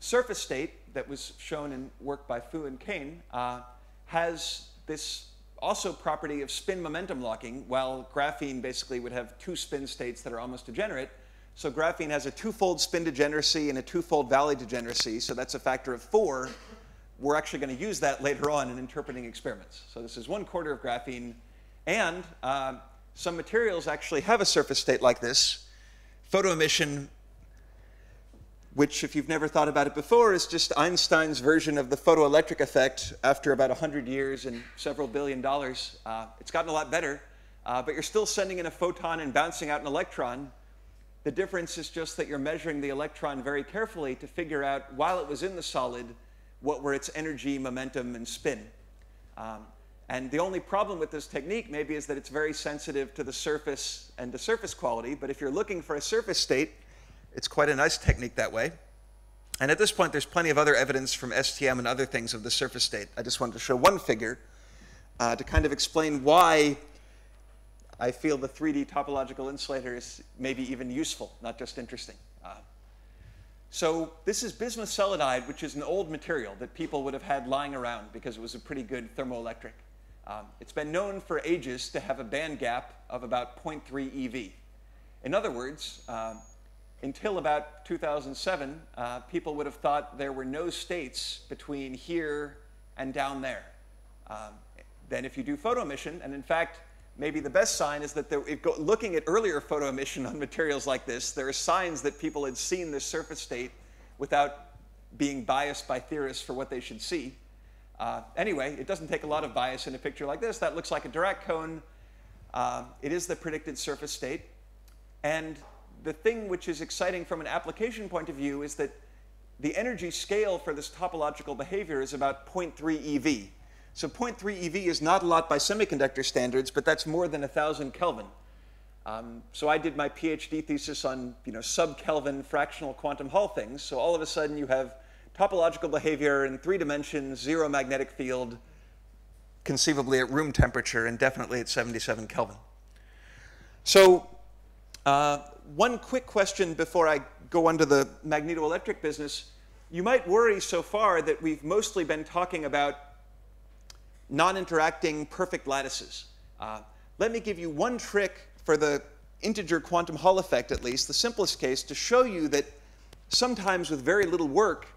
surface state that was shown in work by Fu and Kane uh, has this also property of spin momentum locking, while graphene basically would have two spin states that are almost degenerate. So graphene has a twofold spin degeneracy and a twofold valley degeneracy, so that's a factor of four. We're actually going to use that later on in interpreting experiments. So this is one quarter of graphene, and uh, some materials actually have a surface state like this. Photoemission, which, if you've never thought about it before, is just Einstein's version of the photoelectric effect after about 100 years and several billion dollars. Uh, it's gotten a lot better, uh, but you're still sending in a photon and bouncing out an electron. The difference is just that you're measuring the electron very carefully to figure out, while it was in the solid, what were its energy, momentum, and spin. Um, and the only problem with this technique maybe is that it's very sensitive to the surface and to surface quality. But if you're looking for a surface state, it's quite a nice technique that way. And at this point, there's plenty of other evidence from STM and other things of the surface state. I just wanted to show one figure uh, to kind of explain why I feel the 3D topological insulator is maybe even useful, not just interesting. Uh, so this is bismuth selenide, which is an old material that people would have had lying around because it was a pretty good thermoelectric. Um, it's been known for ages to have a band gap of about 0.3 eV. In other words, uh, until about 2007, uh, people would have thought there were no states between here and down there. Um, then if you do photo emission, and in fact, maybe the best sign is that there, go, looking at earlier photo emission on materials like this, there are signs that people had seen this surface state without being biased by theorists for what they should see. Uh, anyway, it doesn't take a lot of bias in a picture like this. That looks like a Dirac cone. Uh, it is the predicted surface state. And the thing which is exciting from an application point of view is that the energy scale for this topological behavior is about 0.3 eV. So 0.3 eV is not a lot by semiconductor standards, but that's more than 1,000 Kelvin. Um, so I did my PhD thesis on you know, sub-Kelvin fractional quantum Hall things. So all of a sudden you have topological behavior in three dimensions, zero magnetic field, conceivably at room temperature, and definitely at 77 Kelvin. So uh, one quick question before I go on to the magnetoelectric business. You might worry so far that we've mostly been talking about non-interacting perfect lattices. Uh, let me give you one trick for the integer quantum Hall effect, at least, the simplest case, to show you that sometimes with very little work,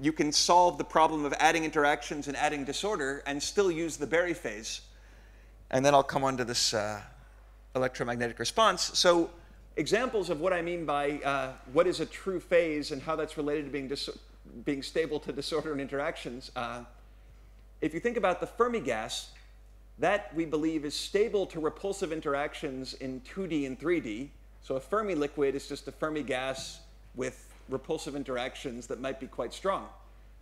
you can solve the problem of adding interactions and adding disorder and still use the Berry phase. And then I'll come on to this uh, electromagnetic response. So examples of what I mean by uh, what is a true phase and how that's related to being, being stable to disorder and interactions. Uh, if you think about the Fermi gas, that we believe is stable to repulsive interactions in 2D and 3D. So a Fermi liquid is just a Fermi gas with repulsive interactions that might be quite strong.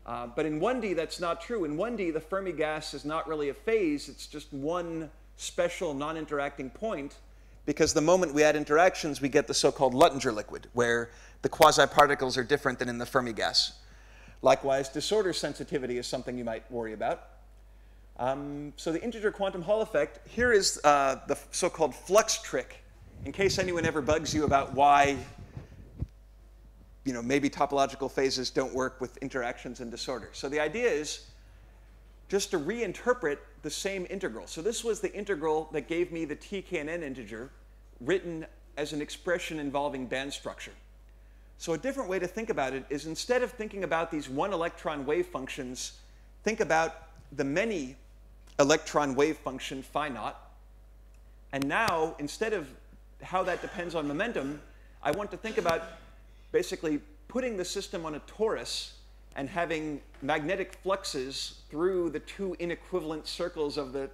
Uh, but in 1D, that's not true. In 1D, the Fermi gas is not really a phase, it's just one special non-interacting point because the moment we add interactions, we get the so-called Luttinger liquid, where the quasi-particles are different than in the Fermi gas. Likewise, disorder sensitivity is something you might worry about. Um, so the integer quantum Hall effect, here is uh, the so-called flux trick, in case anyone ever bugs you about why you know, maybe topological phases don't work with interactions and disorder. So the idea is just to reinterpret the same integral. So this was the integral that gave me the t, k, integer written as an expression involving band structure. So a different way to think about it is instead of thinking about these one electron wave functions, think about the many electron wave function phi naught. And now, instead of how that depends on momentum, I want to think about basically putting the system on a torus and having magnetic fluxes through the two inequivalent circles of the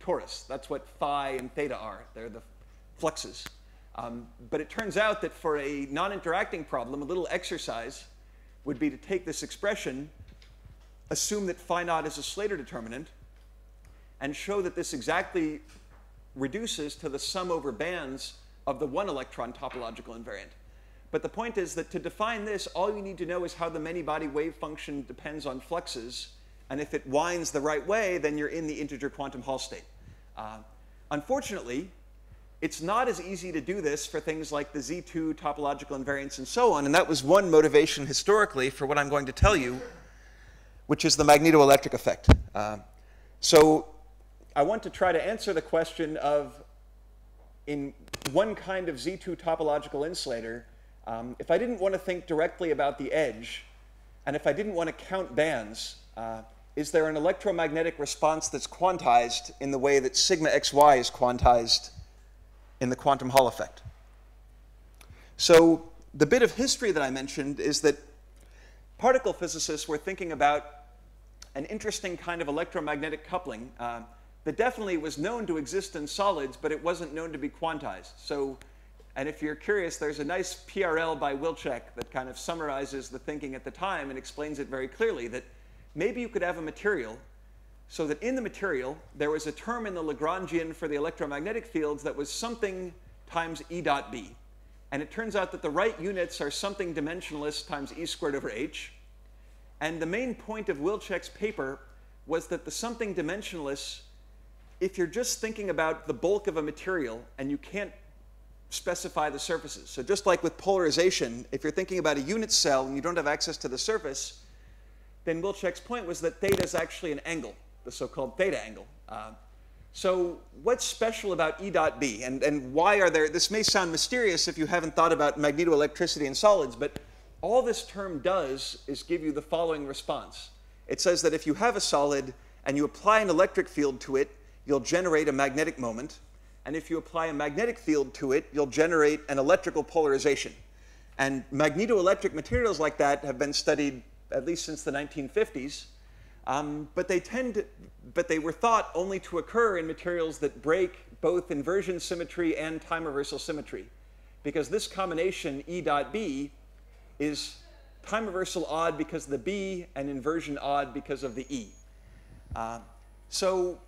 torus. That's what phi and theta are. They're the fluxes. Um, but it turns out that for a non-interacting problem, a little exercise would be to take this expression, assume that phi naught is a Slater determinant, and show that this exactly reduces to the sum over bands of the one electron topological invariant. But the point is that to define this, all you need to know is how the many-body wave function depends on fluxes. And if it winds the right way, then you're in the integer quantum Hall state. Uh, unfortunately, it's not as easy to do this for things like the Z2 topological invariance and so on. And that was one motivation historically for what I'm going to tell you, which is the magnetoelectric effect. Uh, so I want to try to answer the question of in one kind of Z2 topological insulator, um, if I didn't want to think directly about the edge, and if I didn't want to count bands, uh, is there an electromagnetic response that's quantized in the way that sigma xy is quantized in the quantum Hall effect? So the bit of history that I mentioned is that particle physicists were thinking about an interesting kind of electromagnetic coupling uh, that definitely was known to exist in solids, but it wasn't known to be quantized. So and if you're curious, there's a nice PRL by Wilczek that kind of summarizes the thinking at the time and explains it very clearly that maybe you could have a material so that in the material there was a term in the Lagrangian for the electromagnetic fields that was something times E dot B. And it turns out that the right units are something dimensionless times E squared over H. And the main point of Wilczek's paper was that the something dimensionless, if you're just thinking about the bulk of a material and you can't specify the surfaces. So just like with polarization, if you're thinking about a unit cell and you don't have access to the surface, then Wilczek's point was that theta is actually an angle, the so-called theta angle. Uh, so what's special about E dot B? And, and why are there, this may sound mysterious if you haven't thought about magnetoelectricity in solids, but all this term does is give you the following response. It says that if you have a solid and you apply an electric field to it, you'll generate a magnetic moment. And if you apply a magnetic field to it, you'll generate an electrical polarization. And magnetoelectric materials like that have been studied at least since the 1950s. Um, but they tend to, but they were thought only to occur in materials that break both inversion symmetry and time reversal symmetry. Because this combination, E dot B, is time reversal odd because of the B and inversion odd because of the E. Uh, so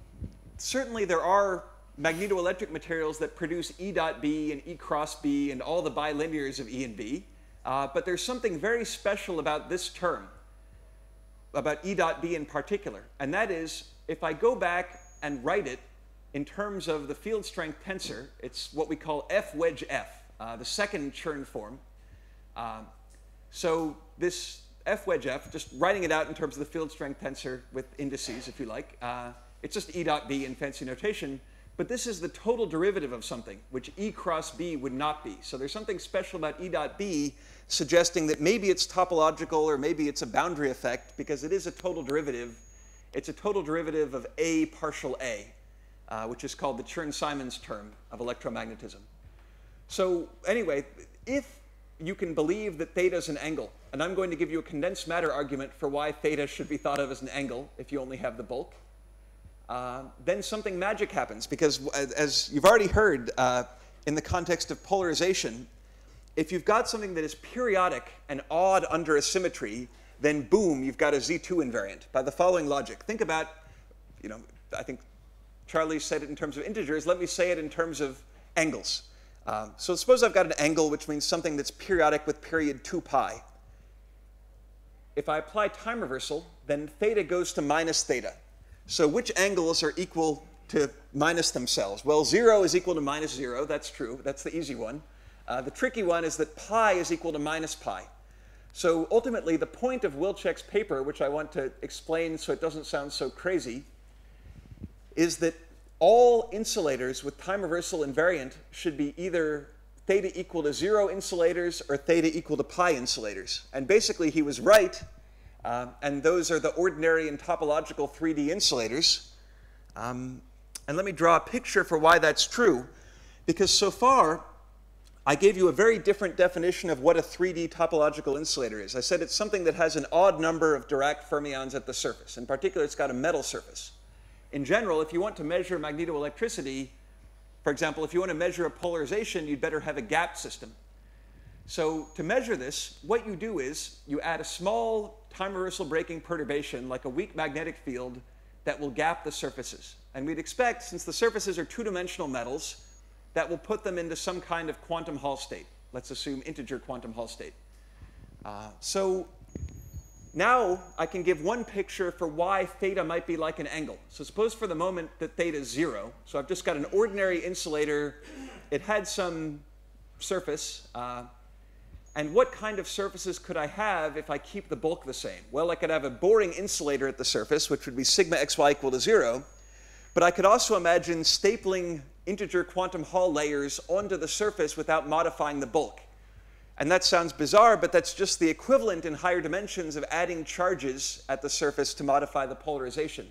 certainly there are magnetoelectric materials that produce E dot B and E cross B and all the bilinears of E and B. Uh, but there's something very special about this term, about E dot B in particular. And that is, if I go back and write it in terms of the field strength tensor, it's what we call F wedge F, uh, the second Chern form. Uh, so this F wedge F, just writing it out in terms of the field strength tensor with indices, if you like, uh, it's just E dot B in fancy notation. But this is the total derivative of something, which E cross B would not be. So there's something special about E dot B suggesting that maybe it's topological or maybe it's a boundary effect because it is a total derivative. It's a total derivative of A partial A, uh, which is called the Chern-Simons term of electromagnetism. So anyway, if you can believe that theta is an angle, and I'm going to give you a condensed matter argument for why theta should be thought of as an angle if you only have the bulk, uh, then something magic happens because, as you've already heard uh, in the context of polarization, if you've got something that is periodic and odd under a symmetry, then boom, you've got a Z2 invariant by the following logic. Think about, you know, I think Charlie said it in terms of integers. Let me say it in terms of angles. Um, so suppose I've got an angle, which means something that's periodic with period 2 pi. If I apply time reversal, then theta goes to minus theta. So which angles are equal to minus themselves? Well, 0 is equal to minus 0. That's true. That's the easy one. Uh, the tricky one is that pi is equal to minus pi. So ultimately, the point of Wilczek's paper, which I want to explain so it doesn't sound so crazy, is that all insulators with time reversal invariant should be either theta equal to 0 insulators or theta equal to pi insulators. And basically, he was right um, and those are the ordinary and topological 3D insulators. Um, and let me draw a picture for why that's true. Because so far, I gave you a very different definition of what a 3D topological insulator is. I said it's something that has an odd number of Dirac fermions at the surface. In particular, it's got a metal surface. In general, if you want to measure magnetoelectricity, for example, if you want to measure a polarization, you'd better have a gap system. So to measure this, what you do is you add a small time reversal breaking perturbation, like a weak magnetic field, that will gap the surfaces. And we'd expect, since the surfaces are two-dimensional metals, that will put them into some kind of quantum Hall state. Let's assume integer quantum Hall state. Uh, so now I can give one picture for why theta might be like an angle. So suppose for the moment that theta is zero. So I've just got an ordinary insulator. It had some surface. Uh, and what kind of surfaces could I have if I keep the bulk the same? Well, I could have a boring insulator at the surface, which would be sigma xy equal to zero. But I could also imagine stapling integer quantum Hall layers onto the surface without modifying the bulk. And that sounds bizarre, but that's just the equivalent in higher dimensions of adding charges at the surface to modify the polarization,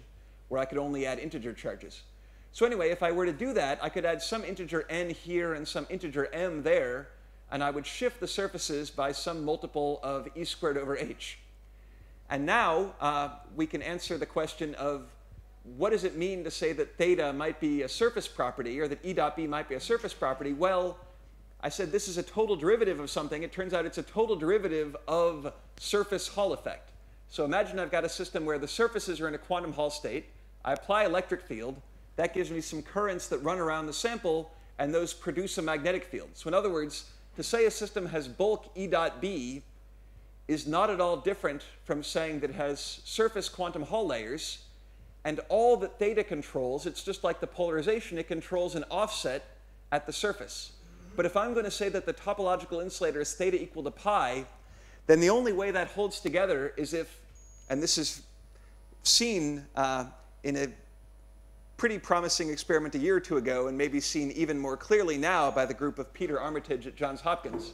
where I could only add integer charges. So anyway, if I were to do that, I could add some integer n here and some integer m there, and I would shift the surfaces by some multiple of e squared over h. And now uh, we can answer the question of what does it mean to say that theta might be a surface property or that E dot B might be a surface property? Well, I said this is a total derivative of something. It turns out it's a total derivative of surface Hall effect. So imagine I've got a system where the surfaces are in a quantum Hall state. I apply electric field. That gives me some currents that run around the sample, and those produce a magnetic field. So in other words, to say a system has bulk E dot B is not at all different from saying that it has surface quantum Hall layers, and all that theta controls, it's just like the polarization, it controls an offset at the surface. But if I'm going to say that the topological insulator is theta equal to pi, then the only way that holds together is if, and this is seen uh, in a pretty promising experiment a year or two ago and maybe seen even more clearly now by the group of Peter Armitage at Johns Hopkins.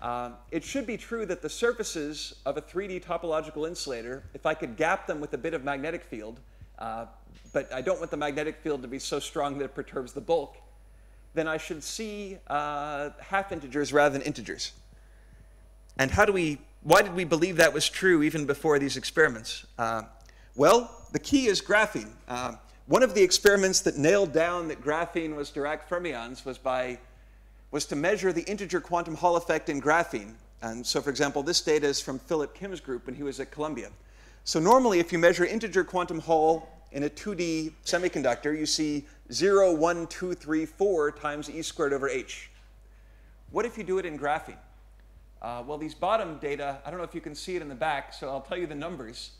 Uh, it should be true that the surfaces of a 3D topological insulator, if I could gap them with a bit of magnetic field, uh, but I don't want the magnetic field to be so strong that it perturbs the bulk, then I should see uh, half integers rather than integers. And how do we, why did we believe that was true even before these experiments? Uh, well, the key is graphene. One of the experiments that nailed down that graphene was Dirac fermions was by was to measure the integer quantum Hall effect in graphene. And so, for example, this data is from Philip Kim's group when he was at Columbia. So normally, if you measure integer quantum Hall in a 2D semiconductor, you see 0, 1, 2, 3, 4 times e squared over h. What if you do it in graphene? Uh, well, these bottom data, I don't know if you can see it in the back, so I'll tell you the numbers.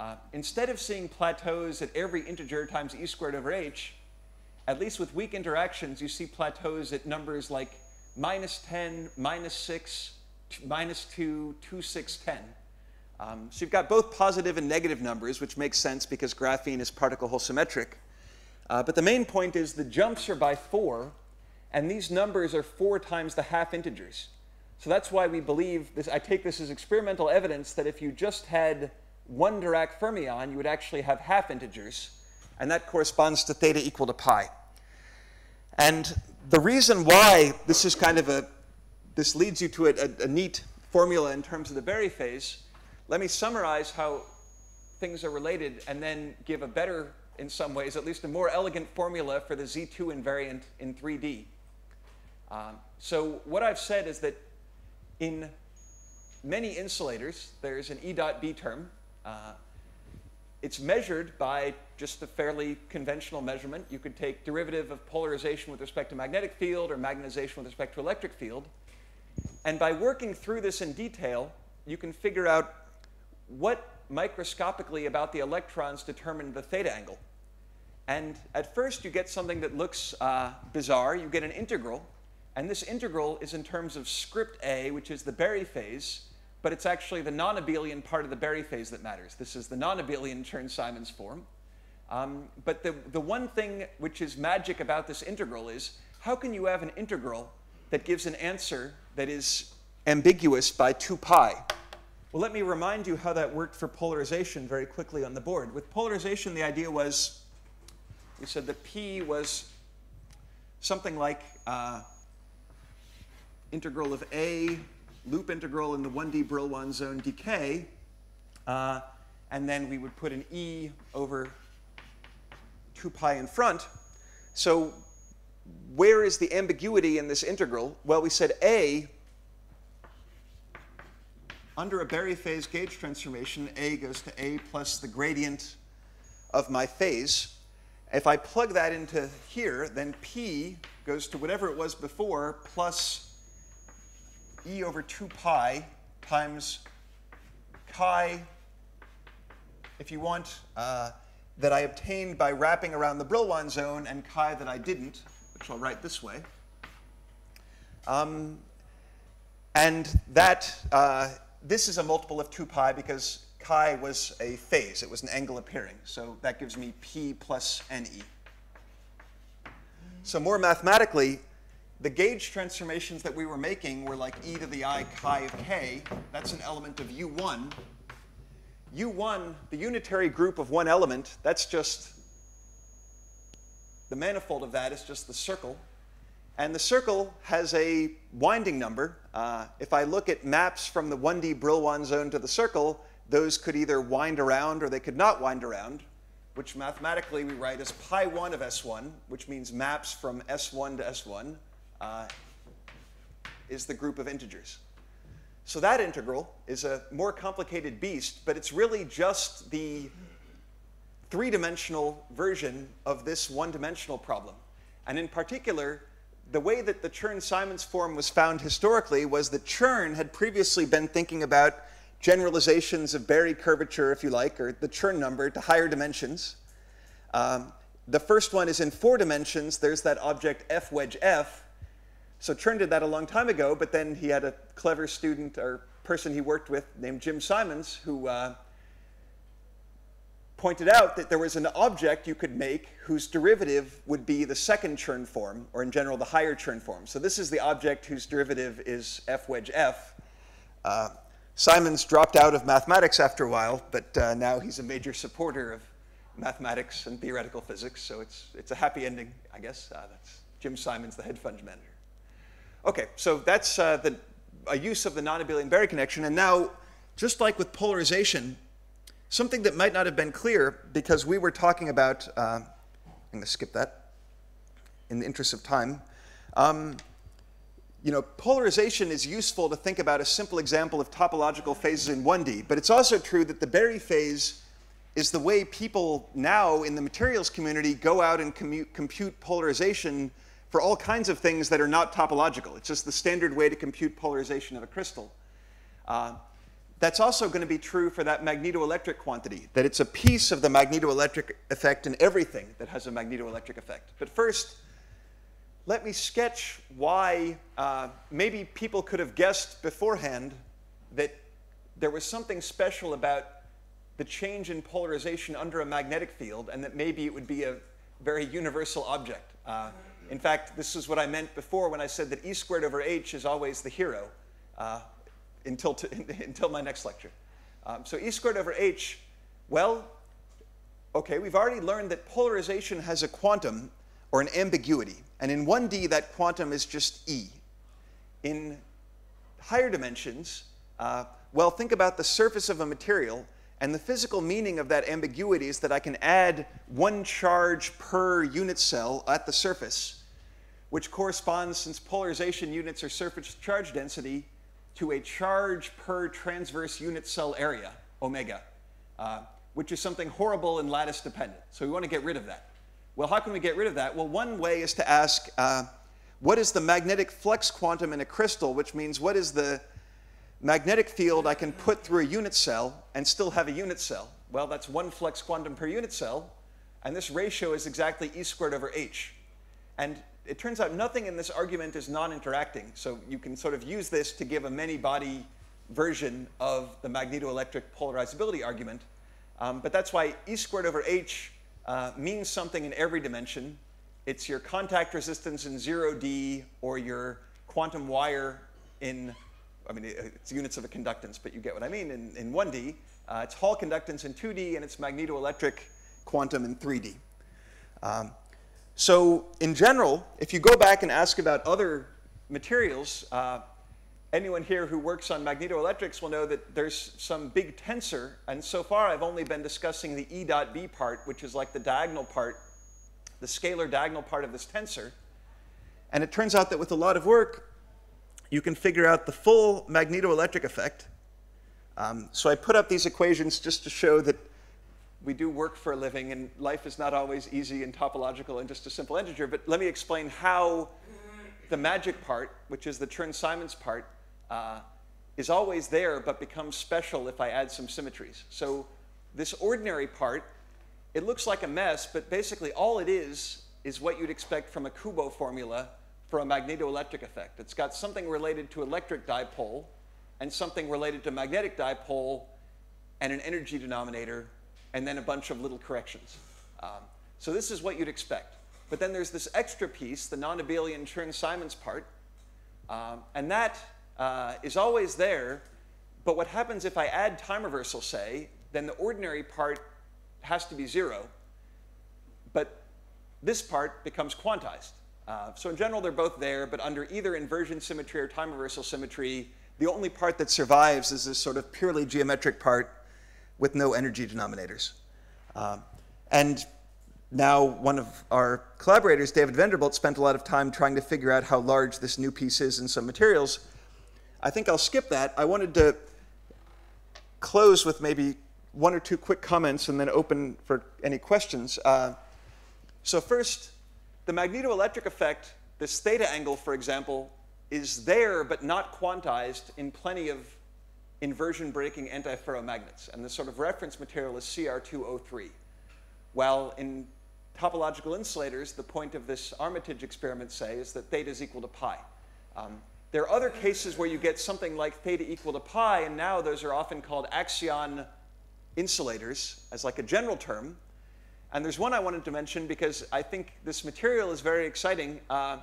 Uh, instead of seeing plateaus at every integer times e squared over h, at least with weak interactions, you see plateaus at numbers like minus 10, minus 6, minus 2, 2, 6, 10. Um, so you've got both positive and negative numbers, which makes sense because graphene is particle hole symmetric. Uh, but the main point is the jumps are by 4, and these numbers are 4 times the half integers. So that's why we believe this. I take this as experimental evidence that if you just had one Dirac fermion, you would actually have half integers, and that corresponds to theta equal to pi. And the reason why this is kind of a, this leads you to a, a, a neat formula in terms of the Berry phase. Let me summarize how things are related and then give a better, in some ways, at least a more elegant formula for the Z2 invariant in 3D. Um, so what I've said is that in many insulators, there's an E dot B term. Uh, it's measured by just a fairly conventional measurement. You could take derivative of polarization with respect to magnetic field or magnetization with respect to electric field. And by working through this in detail, you can figure out what microscopically about the electrons determine the theta angle. And at first, you get something that looks uh, bizarre. You get an integral and this integral is in terms of script A, which is the Berry phase, but it's actually the non-abelian part of the Berry phase that matters. This is the non-abelian Chern-Simons form. Um, but the, the one thing which is magic about this integral is how can you have an integral that gives an answer that is ambiguous by 2 pi? Well, let me remind you how that worked for polarization very quickly on the board. With polarization, the idea was we said that P was something like uh, integral of A, loop integral in the 1D Brillouin zone decay, uh, and then we would put an E over 2 pi in front. So where is the ambiguity in this integral? Well, we said A, under a Berry phase gauge transformation, A goes to A plus the gradient of my phase. If I plug that into here, then P goes to whatever it was before plus e over 2 pi times chi, if you want, uh, that I obtained by wrapping around the Brillouin zone, and chi that I didn't, which I'll write this way. Um, and that, uh, this is a multiple of 2 pi because chi was a phase. It was an angle appearing. So that gives me p plus ne. So more mathematically, the gauge transformations that we were making were like e to the i chi of k. That's an element of U1. U1, the unitary group of one element, that's just the manifold of that is just the circle. And the circle has a winding number. Uh, if I look at maps from the 1D Brillouin zone to the circle, those could either wind around or they could not wind around, which mathematically we write as pi 1 of S1, which means maps from S1 to S1 uh, is the group of integers. So that integral is a more complicated beast, but it's really just the three-dimensional version of this one-dimensional problem. And in particular, the way that the Chern-Simons form was found historically was that Chern had previously been thinking about generalizations of Berry curvature, if you like, or the Chern number to higher dimensions. Um, the first one is in four dimensions. There's that object f wedge f, so Chern did that a long time ago, but then he had a clever student or person he worked with named Jim Simons who uh, pointed out that there was an object you could make whose derivative would be the second Chern form, or in general, the higher Chern form. So this is the object whose derivative is f wedge f. Uh, Simons dropped out of mathematics after a while, but uh, now he's a major supporter of mathematics and theoretical physics, so it's, it's a happy ending, I guess. Uh, that's Jim Simons, the hedge fund manager. Okay, so that's uh, the, a use of the non-abelian Berry connection. And now, just like with polarization, something that might not have been clear because we were talking about uh, I'm going to skip that in the interest of time. Um, you know, polarization is useful to think about a simple example of topological phases in 1D, but it's also true that the Berry phase is the way people now in the materials community go out and compute polarization for all kinds of things that are not topological. It's just the standard way to compute polarization of a crystal. Uh, that's also going to be true for that magnetoelectric quantity, that it's a piece of the magnetoelectric effect in everything that has a magnetoelectric effect. But first, let me sketch why uh, maybe people could have guessed beforehand that there was something special about the change in polarization under a magnetic field and that maybe it would be a very universal object. Uh, in fact, this is what I meant before when I said that E squared over H is always the hero uh, until, *laughs* until my next lecture. Um, so E squared over H, well, okay, we've already learned that polarization has a quantum or an ambiguity. And in 1D, that quantum is just E. In higher dimensions, uh, well, think about the surface of a material, and the physical meaning of that ambiguity is that I can add one charge per unit cell at the surface, which corresponds, since polarization units are surface charge density, to a charge per transverse unit cell area, omega, uh, which is something horrible and lattice dependent. So we want to get rid of that. Well, how can we get rid of that? Well, one way is to ask uh, what is the magnetic flux quantum in a crystal, which means what is the magnetic field I can put through a unit cell and still have a unit cell? Well, that's one flux quantum per unit cell, and this ratio is exactly e squared over h. And it turns out nothing in this argument is non-interacting, so you can sort of use this to give a many-body version of the magnetoelectric polarizability argument. Um, but that's why e squared over h uh, means something in every dimension. It's your contact resistance in 0D or your quantum wire in, I mean, it's units of a conductance, but you get what I mean, in, in 1D. Uh, it's Hall conductance in 2D, and it's magnetoelectric quantum in 3D. Um, so in general, if you go back and ask about other materials, uh, anyone here who works on magnetoelectrics will know that there's some big tensor, and so far I've only been discussing the E dot B part, which is like the diagonal part, the scalar diagonal part of this tensor. And it turns out that with a lot of work, you can figure out the full magnetoelectric effect. Um, so I put up these equations just to show that we do work for a living, and life is not always easy and topological and just a simple integer. But let me explain how the magic part, which is the Chern-Simons part, uh, is always there but becomes special if I add some symmetries. So this ordinary part, it looks like a mess, but basically all it is is what you'd expect from a Kubo formula for a magnetoelectric effect. It's got something related to electric dipole and something related to magnetic dipole and an energy denominator and then a bunch of little corrections. Um, so this is what you'd expect. But then there's this extra piece, the non-abelian Chern-Simons part, um, and that uh, is always there, but what happens if I add time reversal, say, then the ordinary part has to be zero, but this part becomes quantized. Uh, so in general, they're both there, but under either inversion symmetry or time reversal symmetry, the only part that survives is this sort of purely geometric part with no energy denominators. Um, and now one of our collaborators, David Vanderbilt, spent a lot of time trying to figure out how large this new piece is in some materials. I think I'll skip that. I wanted to close with maybe one or two quick comments and then open for any questions. Uh, so first, the magnetoelectric effect, this theta angle, for example, is there but not quantized in plenty of inversion breaking antiferromagnets. And the sort of reference material is Cr2O3. While in topological insulators, the point of this Armitage experiment, say, is that theta is equal to pi. Um, there are other cases where you get something like theta equal to pi, and now those are often called axion insulators as like a general term. And there's one I wanted to mention because I think this material is very exciting. Uh,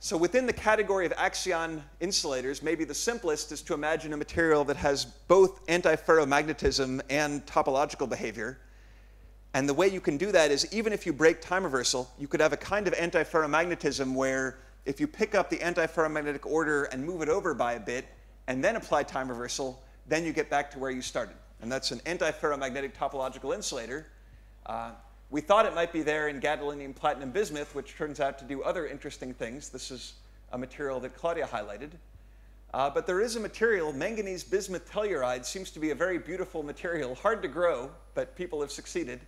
so within the category of axion insulators, maybe the simplest is to imagine a material that has both antiferromagnetism and topological behavior. And the way you can do that is even if you break time reversal, you could have a kind of antiferromagnetism where if you pick up the antiferromagnetic order and move it over by a bit, and then apply time reversal, then you get back to where you started. And that's an antiferromagnetic topological insulator. Uh, we thought it might be there in gadolinium platinum bismuth, which turns out to do other interesting things. This is a material that Claudia highlighted. Uh, but there is a material, manganese bismuth telluride, seems to be a very beautiful material, hard to grow, but people have succeeded,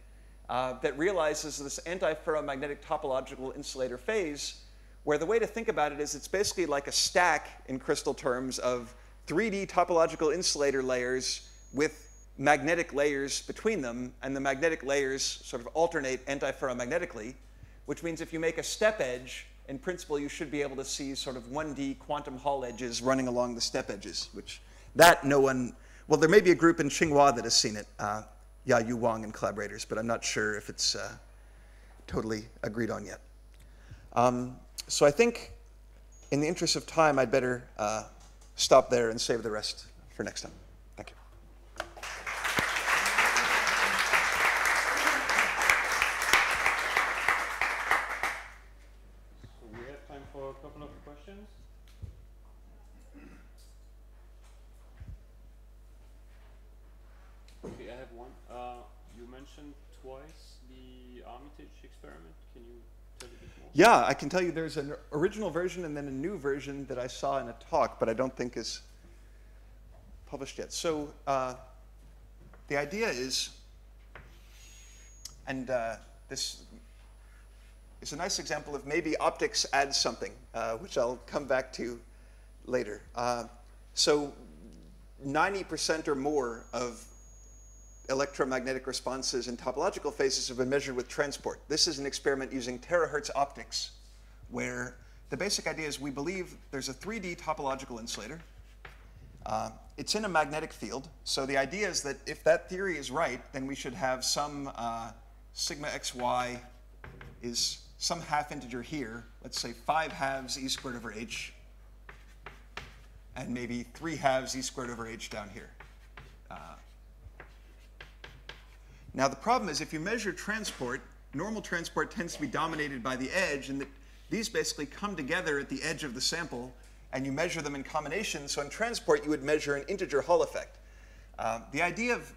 uh, that realizes this antiferromagnetic topological insulator phase, where the way to think about it is it's basically like a stack in crystal terms of 3D topological insulator layers with magnetic layers between them, and the magnetic layers sort of alternate antiferromagnetically, which means if you make a step edge, in principle, you should be able to see sort of 1D quantum Hall edges running along the step edges, which that no one, well, there may be a group in Tsinghua that has seen it, uh, Yayu Wang and collaborators, but I'm not sure if it's uh, totally agreed on yet. Um, so I think in the interest of time, I'd better uh, stop there and save the rest for next time. Yeah, I can tell you there's an original version and then a new version that I saw in a talk, but I don't think is published yet. So uh, the idea is, and uh, this is a nice example of maybe optics adds something, uh, which I'll come back to later. Uh, so 90% or more of electromagnetic responses and topological phases have been measured with transport. This is an experiment using terahertz optics, where the basic idea is we believe there's a 3D topological insulator. Uh, it's in a magnetic field, so the idea is that if that theory is right, then we should have some uh, sigma xy is some half integer here, let's say 5 halves e squared over h, and maybe 3 halves e squared over h down here. Uh, now the problem is if you measure transport, normal transport tends to be dominated by the edge, and the, these basically come together at the edge of the sample, and you measure them in combination. So in transport, you would measure an integer Hall effect. Uh, the idea of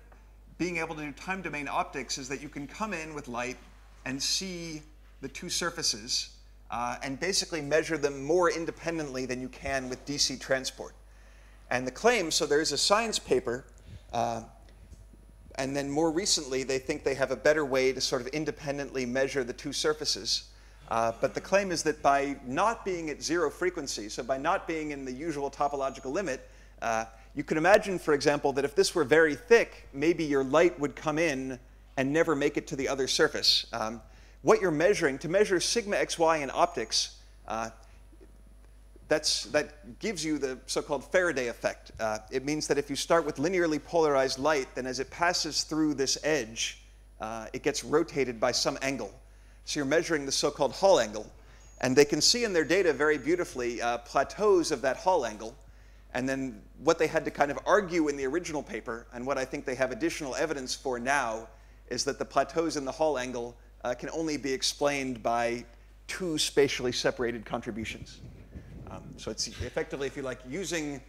being able to do time domain optics is that you can come in with light and see the two surfaces uh, and basically measure them more independently than you can with DC transport. And the claim, so there's a science paper uh, and then more recently, they think they have a better way to sort of independently measure the two surfaces. Uh, but the claim is that by not being at zero frequency, so by not being in the usual topological limit, uh, you can imagine, for example, that if this were very thick, maybe your light would come in and never make it to the other surface. Um, what you're measuring, to measure sigma xy in optics, uh, that's, that gives you the so-called Faraday effect. Uh, it means that if you start with linearly polarized light, then as it passes through this edge, uh, it gets rotated by some angle. So you're measuring the so-called Hall angle. And they can see in their data very beautifully uh, plateaus of that Hall angle. And then what they had to kind of argue in the original paper, and what I think they have additional evidence for now, is that the plateaus in the Hall angle uh, can only be explained by two spatially separated contributions. Um, so it's effectively, if you like, using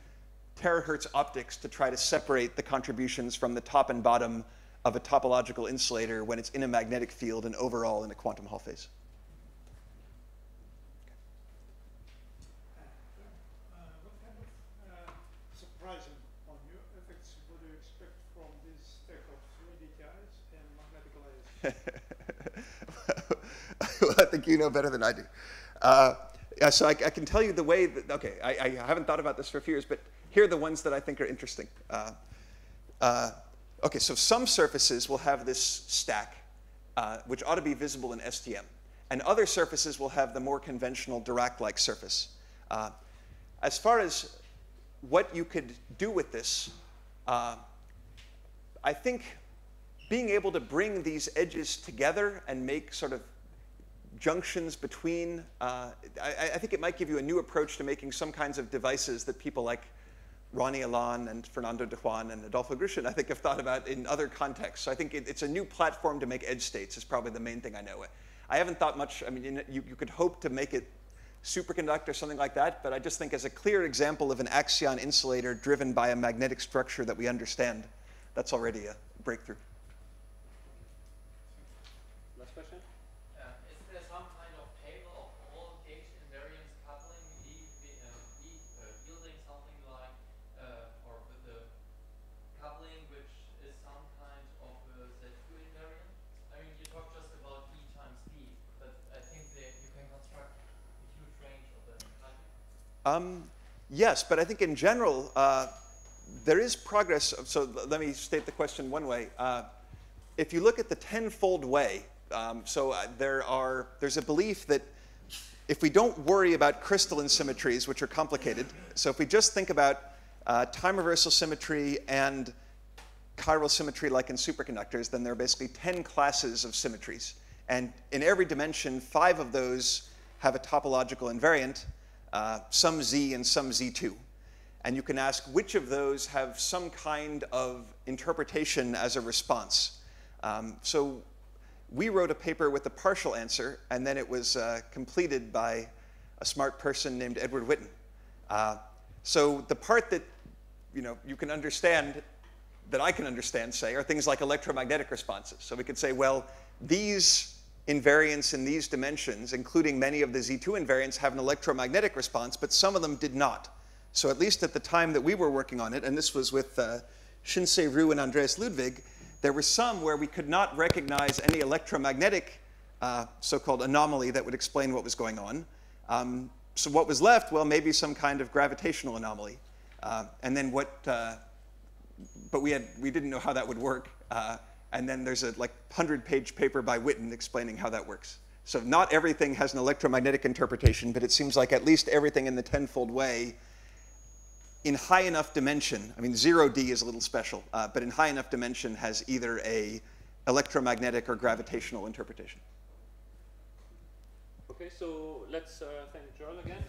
terahertz optics to try to separate the contributions from the top and bottom of a topological insulator when it's in a magnetic field and overall in a quantum Hall phase. *laughs* well, I think you know better than I do. Uh, uh, so I, I, can tell you the way that, okay, I, I, haven't thought about this for a few years, but here are the ones that I think are interesting. Uh, uh, okay, so some surfaces will have this stack, uh, which ought to be visible in STM. And other surfaces will have the more conventional Dirac-like surface. Uh, as far as what you could do with this, uh, I think being able to bring these edges together and make sort of junctions between, uh, I, I, think it might give you a new approach to making some kinds of devices that people like Roni Ilan and Fernando de Juan and Adolfo Grushin, I think, have thought about in other contexts. So I think it, it's a new platform to make edge states is probably the main thing I know. I haven't thought much, I mean, you, you could hope to make it superconduct or something like that, but I just think as a clear example of an axion insulator driven by a magnetic structure that we understand, that's already a breakthrough. question? Uh, is there some kind of table of all gauge invariance coupling e, uh, e, uh, yielding something like, uh, or with the coupling which is some kind of a Z2 invariant? I mean, you talk just about E times P, but I think that you can construct a huge range of them, can't you? Um, yes, but I think in general, uh, there is progress. So let me state the question one way. Uh, if you look at the tenfold way, um, so uh, there are, there's a belief that if we don't worry about crystalline symmetries, which are complicated, so if we just think about uh, time reversal symmetry and chiral symmetry like in superconductors, then there are basically 10 classes of symmetries. And in every dimension, five of those have a topological invariant, uh, some z and some z2. And you can ask which of those have some kind of interpretation as a response. Um, so we wrote a paper with a partial answer, and then it was uh, completed by a smart person named Edward Witten. Uh, so the part that you know you can understand, that I can understand, say, are things like electromagnetic responses. So we could say, well, these invariants in these dimensions, including many of the Z2 invariants, have an electromagnetic response, but some of them did not. So at least at the time that we were working on it, and this was with uh, Shinsei Ryu and Andreas Ludwig, there were some where we could not recognize any electromagnetic uh, so-called anomaly that would explain what was going on. Um, so what was left? Well, maybe some kind of gravitational anomaly. Uh, and then what, uh, but we, had, we didn't know how that would work. And then there's a like 100-page paper by Witten explaining how that works. So not everything has an electromagnetic interpretation, but it seems like at least everything in the tenfold way in high enough dimension, I mean, zero D is a little special, uh, but in high enough dimension has either a electromagnetic or gravitational interpretation. Okay, so let's uh, thank Joel again.